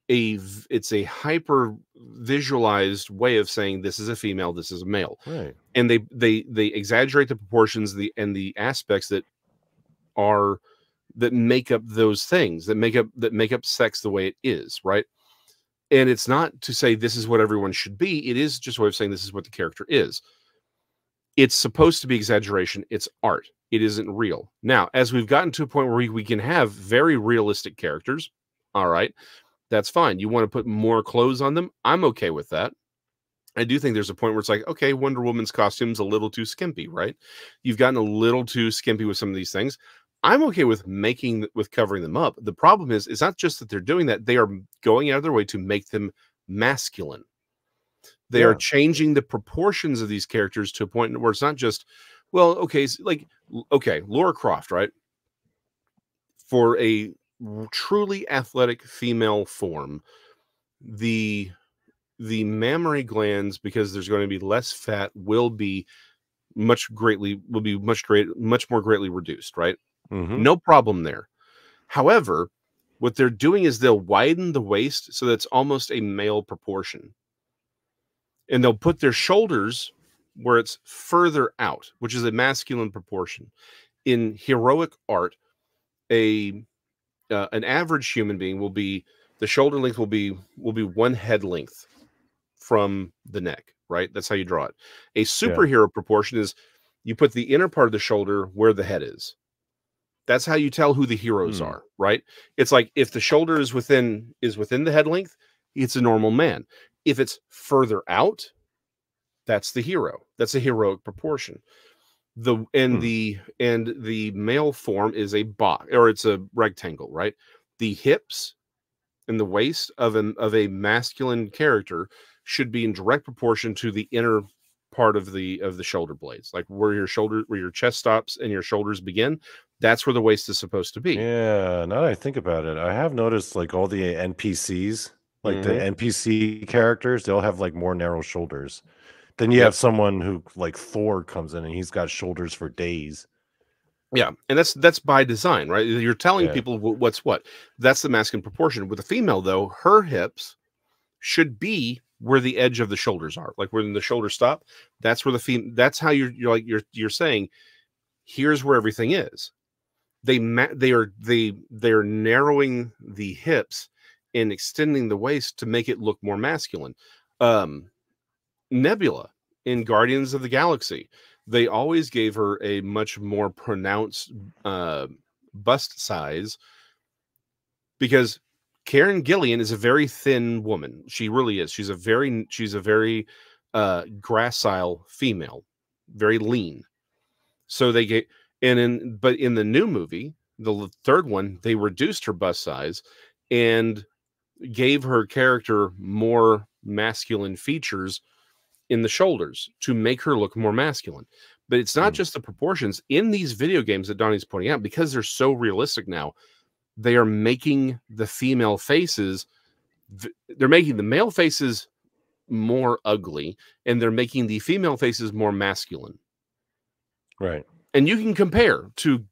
a it's a hyper visualized way of saying this is a female, this is a male. Right. and they they they exaggerate the proportions the and the aspects that are that make up those things that make up that make up sex the way it is right? And it's not to say this is what everyone should be it is just a way of saying this is what the character is. It's supposed to be exaggeration it's art it isn't real. Now as we've gotten to a point where we, we can have very realistic characters all right that's fine you want to put more clothes on them i'm okay with that I do think there's a point where it's like, okay, Wonder Woman's costume's a little too skimpy, right? You've gotten a little too skimpy with some of these things. I'm okay with making with covering them up. The problem is, it's not just that they're doing that; they are going out of their way to make them masculine. They are changing the proportions of these characters to a point where it's not just, well, okay, like okay, Lara Croft, right? For a truly athletic female form, the the mammary glands because there's going to be less fat will be much greatly will be much great much more greatly reduced right? Mhm. no problem there. However what they're doing is they'll widen the waist so that's almost a male proportion. And they'll put their shoulders where it's further out which is a masculine proportion. In heroic art a uh, an average human being will be the shoulder length will be will be one head length from the neck right? That's how you draw it. A superhero proportion is you put the inner part of the shoulder where the head is. That's how you tell who the heroes Hmm. are right? It's like if the shoulder is within is within the head length it's a normal man. If it's further out that's the hero. That's a heroic proportion the and Hmm. the and the male form is a box or it's a rectangle right the hips and the waist of an of a masculine character should be in direct proportion to the inner part of the of the shoulder blades like where your shoulder where your chest stops and your shoulders begin that's where the waist is supposed to be Yeah, now that I think about it, I have noticed like all the NPCs, like the Mhm. NPC characters, they'll have like more narrow shoulders. Then you Yep. have someone who like Thor comes in and he's got shoulders for days. Yeah, and that's that's by design, right? You're telling Yeah. people what's what. That's the masculine proportion. With a female, though, her hips should be where the edge of the shoulders are, like where the shoulders stop. That's where the fem. That's how you're you're like you're you're saying. Here's where everything is. They ma- they are they they're narrowing the hips and extending the waist to make it look more masculine. Um, Nebula in Guardians of the Galaxy, they always gave her a much more pronounced uh, bust size because Karen Gillan is a very thin woman. She really is. She's a very she's a very uh, gracile female, very lean. So they get and in but in the new movie, the third one, they reduced her bust size and gave her character more masculine features in the shoulders to make her look more masculine. But it's not Hmm. just the proportions in these video games that Donny's pointing out because they're so realistic now. They are making the female faces, they're making the male faces more ugly, and they're making the female faces more masculine. Right. And you can compare to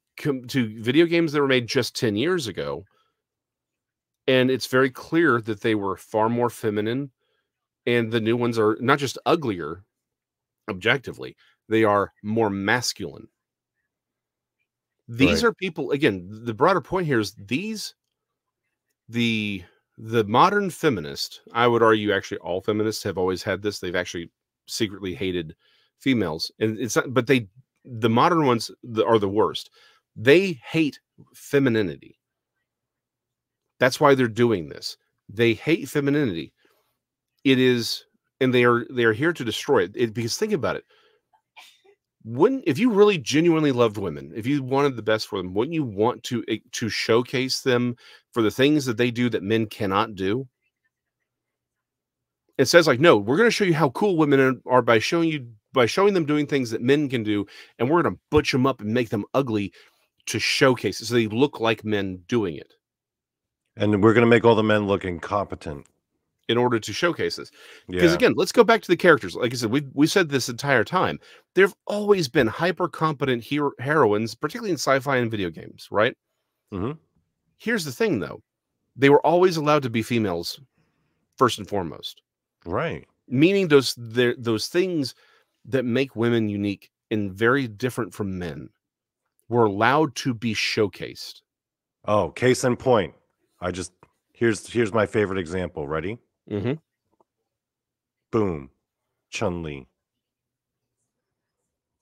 to video games that were made just 10 years ago and it's very clear that they were far more feminine and the new ones are not just uglier objectively they are more masculine these Right. are people again the broader point here is these the the modern feminist, I would argue actually all feminists have always had this. They've actually secretly hated females. And it's not, but they the modern ones are the worst. They hate femininity. That's why they're doing this. They hate femininity. It is, and they are they are here to destroy it. it because think about it. Wouldn't if you really genuinely loved women, if you wanted the best for them, wouldn't you want to eh, to showcase them for the things that they do that men cannot do? It says like, no, we're going to show you how cool women are by showing you by showing them doing things that men can do, and we're going to butch them up and make them ugly to showcase it so they look like men doing it. And we're going to make all the men look incompetent in order to showcase this. Because yeah. again, let's go back to the characters. Like I said, we we said this entire time. There've always been hyper competent hero- heroines, particularly in sci-fi and video games, right? Mm-hmm. Here's the thing, though: they were always allowed to be females first and foremost, right? Meaning those those things that make women unique and very different from men were allowed to be showcased. Oh, case in point. I just here's here's my favorite example. Ready? Mm-hmm. Boom. Chun Li.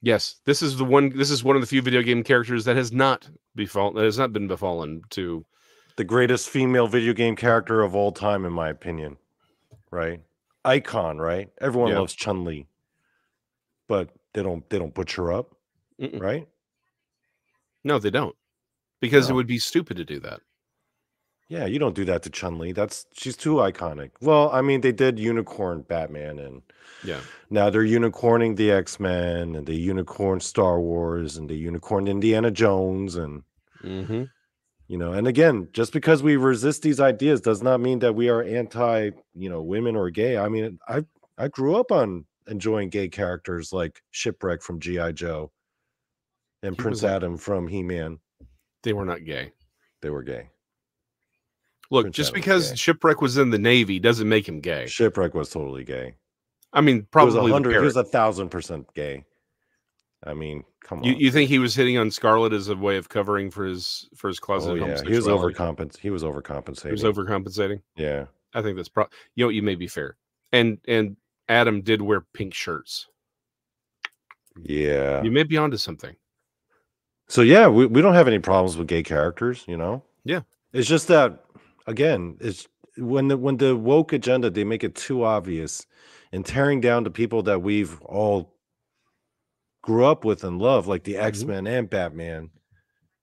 Yes, this is the one. This is one of the few video game characters that has not befallen. That has not been befallen to the greatest female video game character of all time, in my opinion. Right? Icon. Right? Everyone yeah. loves Chun Li, but they don't. They don't butcher up. Mm-mm. Right? No, they don't, because no. it would be stupid to do that. Yeah, you don't do that to Chun Li. That's she's too iconic. Well, I mean, they did unicorn Batman, and yeah, now they're unicorning the X Men, and they unicorn Star Wars, and they unicorn Indiana Jones, and mm-hmm. you know, and again, just because we resist these ideas does not mean that we are anti, you know, women or gay. I mean, I I grew up on enjoying gay characters like Shipwreck from GI Joe, and he Prince Adam from He Man. They were not gay. They were gay. Look, just because Shipwreck was in the Navy doesn't make him gay. Shipwreck was totally gay. I mean, probably he was a hundred. He was a thousand percent gay. I mean, come on. You, you think he was hitting on Scarlett as a way of covering for his for his closet? Oh, yeah, he was overcompensating. He was overcompensating. He was overcompensating. Yeah, I think that's pro. You know, you may be fair. And and Adam did wear pink shirts. Yeah, you may be onto something. So yeah, we, we don't have any problems with gay characters. You know. Yeah, it's just that again, it's when the when the woke agenda they make it too obvious and tearing down the people that we've all grew up with and love, like the mm-hmm. X-Men and Batman.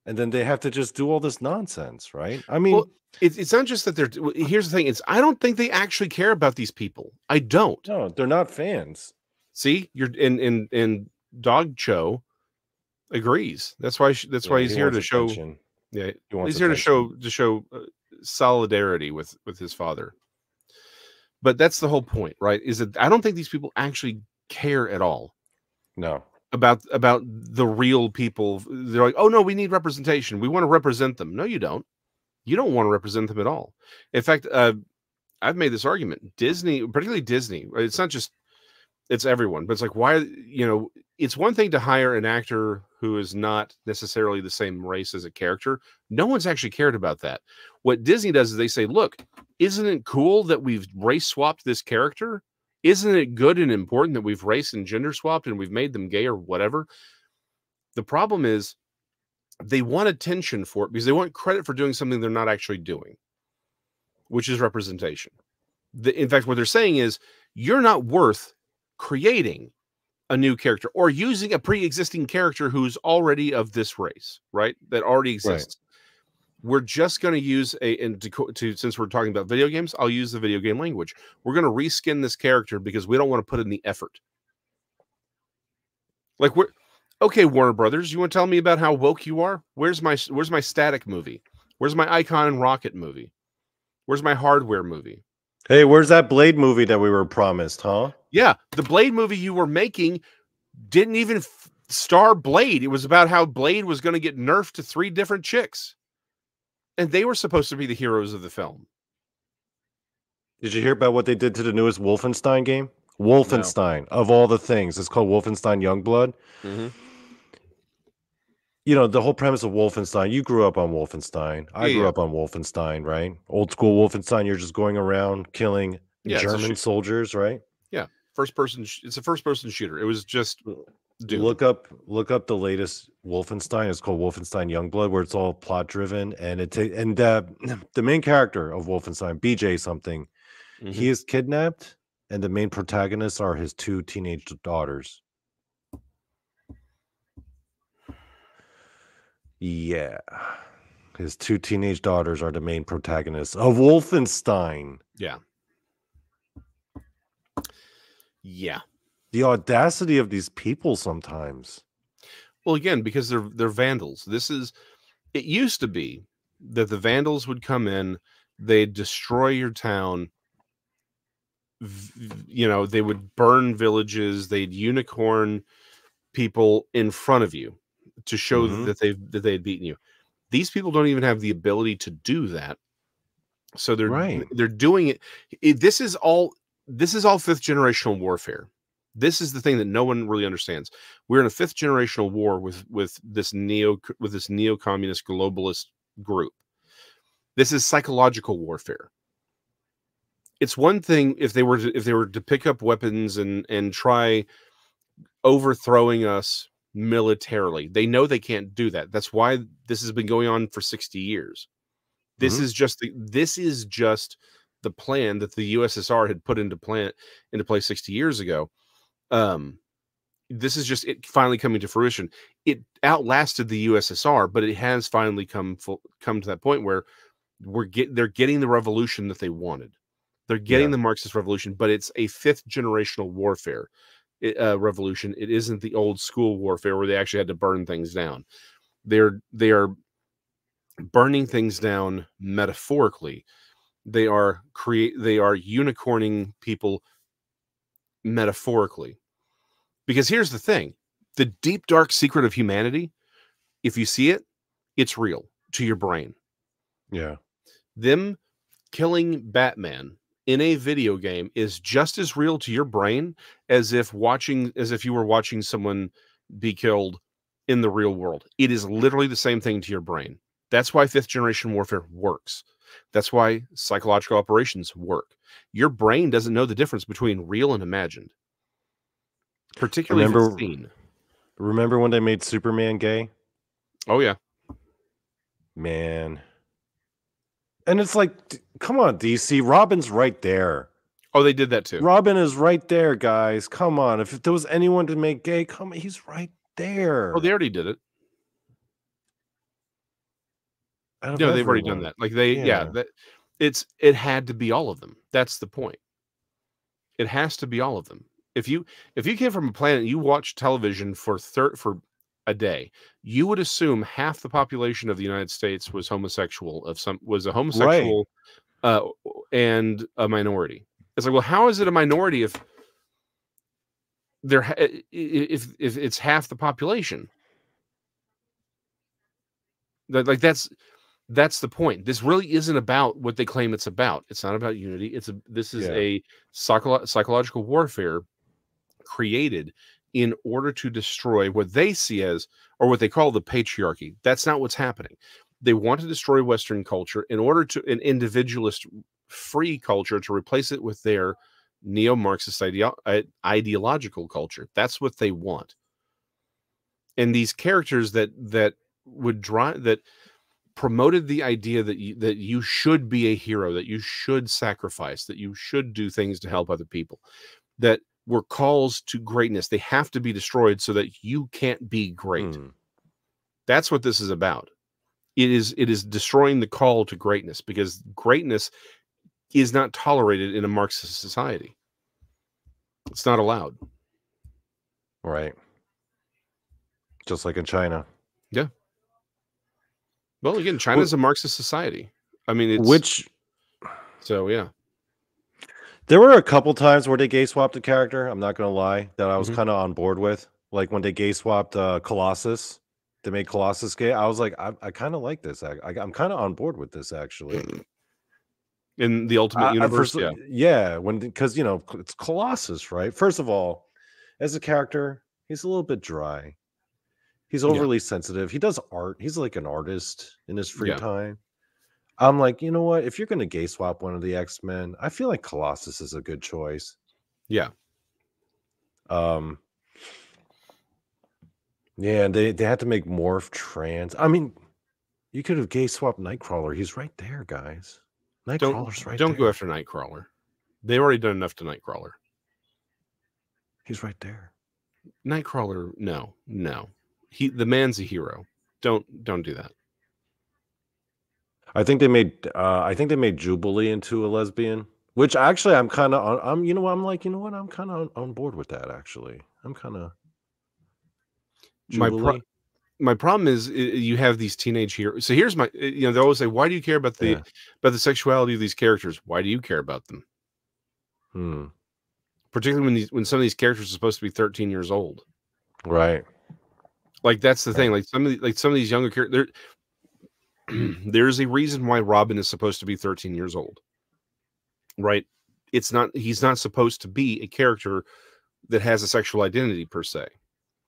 And then they have to just do all this nonsense, right? I mean, well, it's, it's not just that they're. Here's the thing: it's I don't think they actually care about these people. I don't. No, they're not fans. See, you're in in in Dog Cho agrees. That's why that's yeah, why he's he here to show. Yeah, he he's here attention. to show to show uh, solidarity with with his father. But that's the whole point, right? Is that I don't think these people actually care at all. No. About about the real people. They're like, "Oh no, we need representation. We want to represent them." No, you don't. You don't want to represent them at all. In fact, uh, I've made this argument. Disney, particularly Disney, it's not just it's everyone, but it's like why you know it's one thing to hire an actor who is not necessarily the same race as a character. No one's actually cared about that. What Disney does is they say, look, isn't it cool that we've race swapped this character? Isn't it good and important that we've race and gender swapped and we've made them gay or whatever? The problem is they want attention for it because they want credit for doing something they're not actually doing, which is representation. The, in fact, what they're saying is you're not worth creating a new character or using a pre-existing character who's already of this race, right? That already exists. Right. We're just going to use a and to, to since we're talking about video games, I'll use the video game language. We're going to reskin this character because we don't want to put in the effort. Like we're okay, Warner Brothers, you want to tell me about how woke you are? Where's my where's my static movie? Where's my icon and rocket movie? Where's my hardware movie? Hey, where's that Blade movie that we were promised, huh? Yeah, the Blade movie you were making didn't even f- star Blade. It was about how Blade was going to get nerfed to three different chicks. And they were supposed to be the heroes of the film. Did you hear about what they did to the newest Wolfenstein game? Wolfenstein, no. of all the things, it's called Wolfenstein Youngblood. Mm-hmm. you know, the whole premise of Wolfenstein. You grew up on Wolfenstein. I Yeah, grew yeah. up on Wolfenstein, right? Old school Wolfenstein. You're just going around killing Yeah, German shoot- soldiers, right? First person. sh- It's a first person shooter. It was just. Look up look up the latest Wolfenstein. It's called Wolfenstein Youngblood, where it's all plot driven, and it ta- and uh, the main character of Wolfenstein, BJ something, Mhm. he is kidnapped, and the main protagonists are his two teenage daughters. Yeah, his two teenage daughters are the main protagonists of Wolfenstein. yeah. Yeah. The audacity of these people sometimes. Well, again, because they're they're vandals. This is it used to be that the vandals would come in, they'd destroy your town. You know, they would burn villages, they'd unicorn people in front of you to show Mhm. that they've that they had beaten you. These people don't even have the ability to do that. So they're Right. they're doing it, it. This is all this is all fifth generational warfare. This is the thing that no one really understands. We're in a fifth generational war with with this neo with this neo communist globalist group. This is psychological warfare. It's one thing if they were to, if they were to pick up weapons and and try overthrowing us militarily. They know they can't do that. That's why this has been going on for 60 years. This Mhm. is just the this is just the plan that the ussr had put into plan into place 60 years ago um this is just it finally coming to fruition. It outlasted the USSR, but it has finally come full, come to that point where we're get they're getting the revolution that they wanted. They're getting Yeah. the Marxist revolution, but it's a fifth generational warfare uh, revolution. It isn't the old school warfare where they actually had to burn things down. They're they are burning things down metaphorically. They are create they are unicorning people metaphorically. Because here's the thing the deep, dark secret of humanity, if you see it, it's real to your brain. Yeah. Them killing Batman in a video game is just as real to your brain as if watching, as if you were watching someone be killed in the real world. It is literally the same thing to your brain. That's why fifth generation warfare works. That's why psychological operations work. Your brain doesn't know the difference between real and imagined, particularly if Remember-. Remember when they made Superman gay? Oh yeah, Man. And it's like, come on, DC. Robin's right there. oh they did that too. Robin is right there, guys. Come on. If there was anyone to make gay, come he's right there. Oh, they already did it. Out of No, they've already done that. Like they, yeah, Yeah. that it's it had to be all of them. That's the point. It has to be all of them. If you if you came from a planet, you watch television for thir- for a day, you would assume half the population of the United States was homosexual of some was a homosexual uh, and a minority. It's like, well, how is it a minority if there ha- i- i- if if it's half the population? That- like that's that's the point. This really isn't about what they claim it's about. It's not about unity. It's a this is Yeah. a psycholo- psychological warfare created in order to destroy what they see as or what they call the patriarchy. That's not what's happening. They want to destroy Western culture in order to an individualist free culture to replace it with their neo-Marxist ideo- ideological culture. That's what they want. And these characters that that would drive that promoted the idea that you, that you should be a hero, that you should sacrifice, that you should do things to help other people, that were calls to greatness. They have to be destroyed so that you can't be great. Mm. That's what this is about. It is it is destroying the call to greatness because greatness is not tolerated in a Marxist society. It's not allowed. Right. Just like in China. Well, again, China's a Marxist society. I mean, it's Which so yeah. there were a couple times where they gay swapped a character, I'm not gonna lie, that I was Mhm. kind of on board with. Like when they gay swapped uh Colossus, they made Colossus gay. I was like, I, I kind of like this. I, I, I'm kind of on board with this actually. In the Ultimate I- I Universe, first- yeah. yeah, when because you know it's Colossus, right? First of all, as a character, he's a little bit dry. He's Yeah. overly sensitive. He does art. He's like an artist in his free Yeah. time. I'm like, you know what? If you're gonna gay swap one of the X Men, I feel like Colossus is a good choice. Yeah. Um, yeah, and they they had to make Morph trans. I mean, you could have gay swapped Nightcrawler. He's right there, guys. Don't Nightcrawler's right don't there. go after Nightcrawler. They've already done enough to Nightcrawler. He's right there. Nightcrawler, no, no. He the man's a hero. Don't don't do that. I think they made uh I think they made Jubilee into a lesbian, which actually I'm kind of I'm you know I'm like, you know what? I'm kind of on, on board with that actually. I'm kind of My pro- my problem is you have these teenage heroes. So here's my you know they always say why do you care about the Yeah. about the sexuality of these characters? Why do you care about them? Hmm, Particularly when these when some of these characters are supposed to be 13 years old. right. Like that's the Right. thing. Like some of the, like some of these younger characters there's a reason why Robin is supposed to be 13 years old. Right? It's not he's not supposed to be a character that has a sexual identity per se.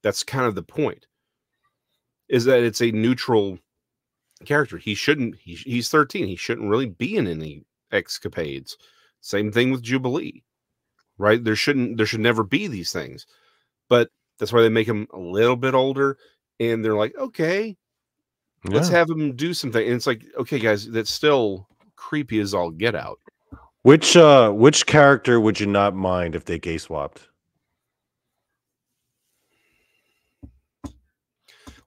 That's kind of the point. Is that it's a neutral character. He shouldn't he, he's 13. He shouldn't really be in any escapades. Same thing with Jubilee. Right? There shouldn't there should never be these things. But that's why they make him a little bit older and they're like, "Okay, let's have him do something." And it's like, "Okay, guys, that's still creepy as all get out." Which uh which character would you not mind if they gay swapped?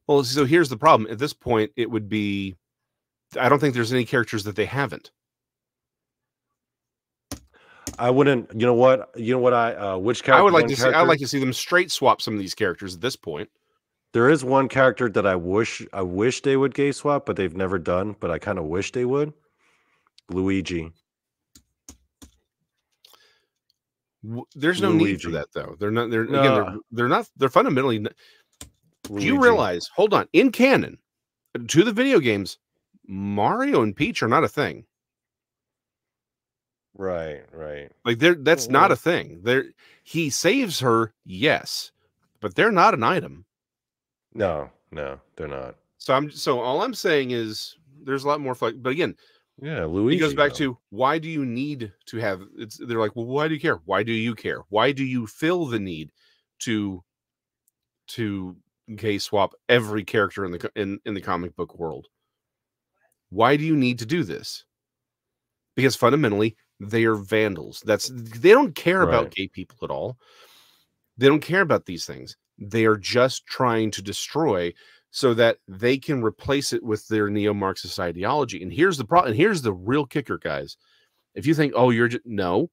Well, so here's the problem. At this point, it would be I don't think there's any characters that they haven't. I wouldn't. You know what? You know what? I uh which character? I would like to see I'd like to see them straight swap some of these characters at this point. There is one character that I wish I wish they would gay swap, but they've never done. But I kind of wish they would. Luigi. There's no need for that though. They're not they're again they're, they're not they're fundamentally n- Do you realize, hold on, in canon to the video games, Mario and Peach are not a thing. Right, right. Like they're that's oh, not a thing. There he saves her, yes, but they're not an item. No, no, they're not. So I'm so all I'm saying is there's a lot more flex. But again, Yeah, Louis goes back though. to why do you need to have it's they're like, well, why do you care? Why do you care? Why do you feel the need to to gay swap every character in the in, in the comic book world? Why do you need to do this? Because fundamentally, they are vandals. That's they don't care about gay people at all. They don't care about these things. They are just trying to destroy so that they can replace it with their neo-Marxist ideology. And here's the problem. And here's the real kicker, guys. If you think, oh, you're just no,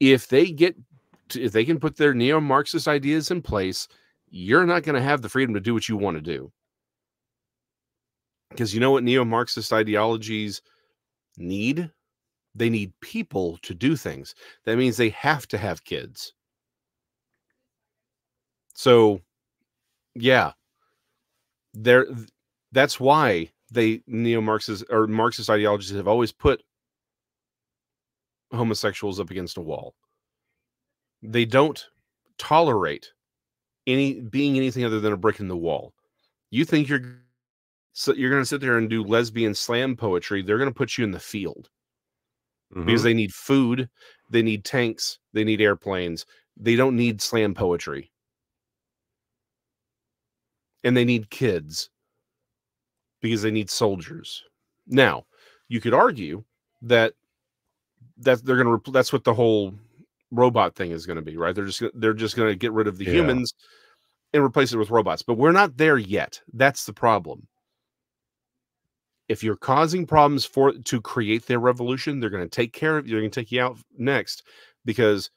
if they get to, if they can put their neo-Marxist ideas in place, you're not going to have the freedom to do what you want to do. Because you know what neo-Marxist ideologies need? They need people to do things. That means they have to have kids. So, yeah, there. That's why they neo-Marxist or Marxist ideologies have always put homosexuals up against a wall. They don't tolerate any being anything other than a brick in the wall. You think you're so you're going to sit there and do lesbian slam poetry? They're going to put you in the field because Mhm. they need food, they need tanks, they need airplanes. They don't need slam poetry. And they need kids because they need soldiers. Now, you could argue that that they're going to that's what the whole robot thing is going to be, right? They're just they're just going to get rid of the Yeah. humans and replace it with robots. But we're not there yet. That's the problem if you're causing problems for to create their revolution, they're going to take care of you. They're going to take you out next because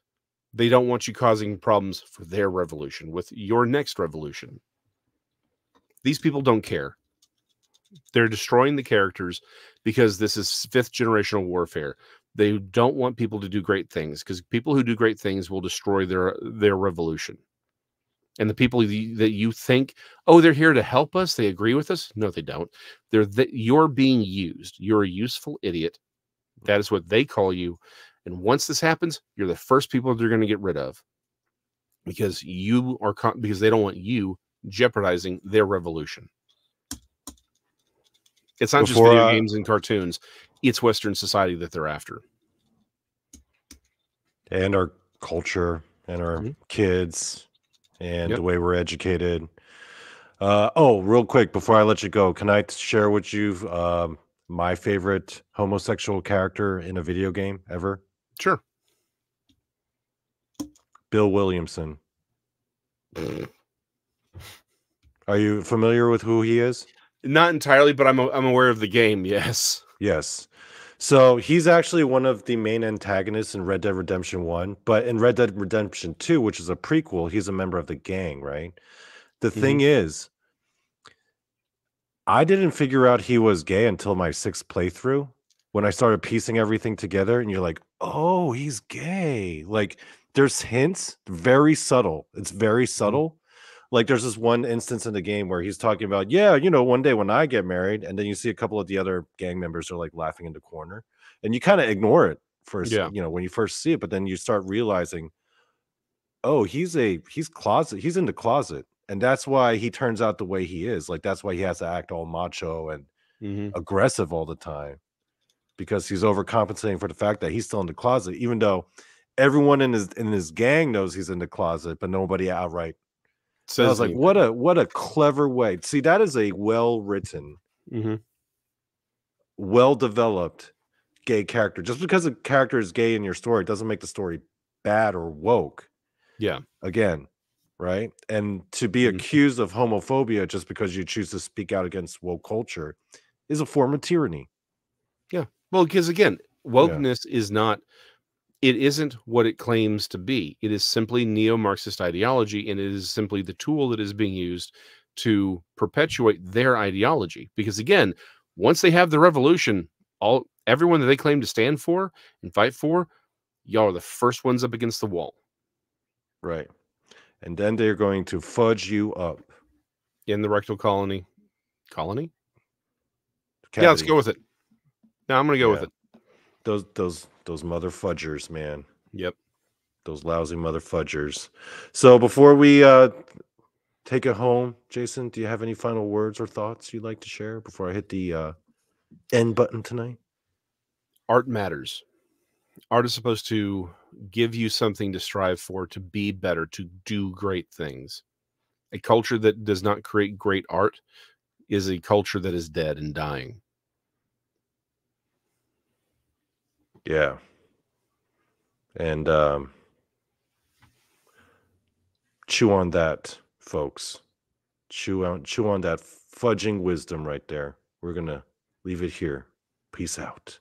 they don't want you causing problems for their revolution with your next revolution. These people don't care. They're destroying the characters because this is fifth generational warfare. They don't want people to do great things because people who do great things will destroy their their revolution. And the people you- that you think, oh, they're here to help us, they agree with us. No, they don't. They're th- you're being used. You're a useful idiot. That is what they call you. And once this happens, you're the first people they're going to get rid of because you are con- because they don't want you jeopardizing their revolution. It's not Before, just video uh, games and cartoons; it's Western society that they're after. and our culture and our Mhm. kids and Yep. the way we're educated. Uh, oh, real quick before I let you go, can I share with you um, my favorite homosexual character in a video game ever? Sure. Bill Williamson. Are you familiar with who he is? Not entirely, but I'm I'm aware of the game. Yes. Yes. So he's actually one of the main antagonists in Red Dead Redemption 1, but in Red Dead Redemption 2, which is a prequel, he's a member of the gang, right? The mm-hmm. thing is, I didn't figure out he was gay until my sixth playthrough when I started piecing everything together, and you're like, oh, he's gay. Like, there's hints, very subtle. It's very mm-hmm. subtle. Like, there's this one instance in the game where he's talking about, yeah, you know, one day when I get married, and then you see a couple of the other gang members are like laughing in the corner, and you kind of ignore it first, Yeah. you know, when you first see it, but then you start realizing, oh, he's a he's closet, he's in the closet, and that's why he turns out the way he is. Like, that's why he has to act all macho and Mhm. aggressive all the time because he's overcompensating for the fact that he's still in the closet, even though everyone in his in his gang knows he's in the closet, but nobody outright. So I was like, what a what a clever way. See, that is a well written, hmm well developed gay character. Just because a character is gay in your story doesn't make the story bad or woke. Yeah. Again, right? And to be Mhm. accused of homophobia just because you choose to speak out against woke culture is a form of tyranny. Yeah. Well, because again, wokeness is not. It isn't what it claims to be. It is simply neo-Marxist ideology, and it is simply the tool that is being used to perpetuate their ideology. Because again, once they have the revolution, all everyone that they claim to stand for and fight for, y'all are the first ones up against the wall. Right. And then they're going to fudge you up. in the rectal colony. Colony? Yeah, let's go with it. No, I'm going to go with it. those those those mother fudgers, man. Yep. Those lousy mother fudgers. So before we uh take it home, Jason, do you have any final words or thoughts you'd like to share before I hit the uh end button tonight? Art matters. Art is supposed to give you something to strive for, to be better, to do great things. A culture that does not create great art is a culture that is dead and dying. Yeah. And um chew on that, folks. Chew on chew on that fudging wisdom right there. We're gonna leave it here. Peace out.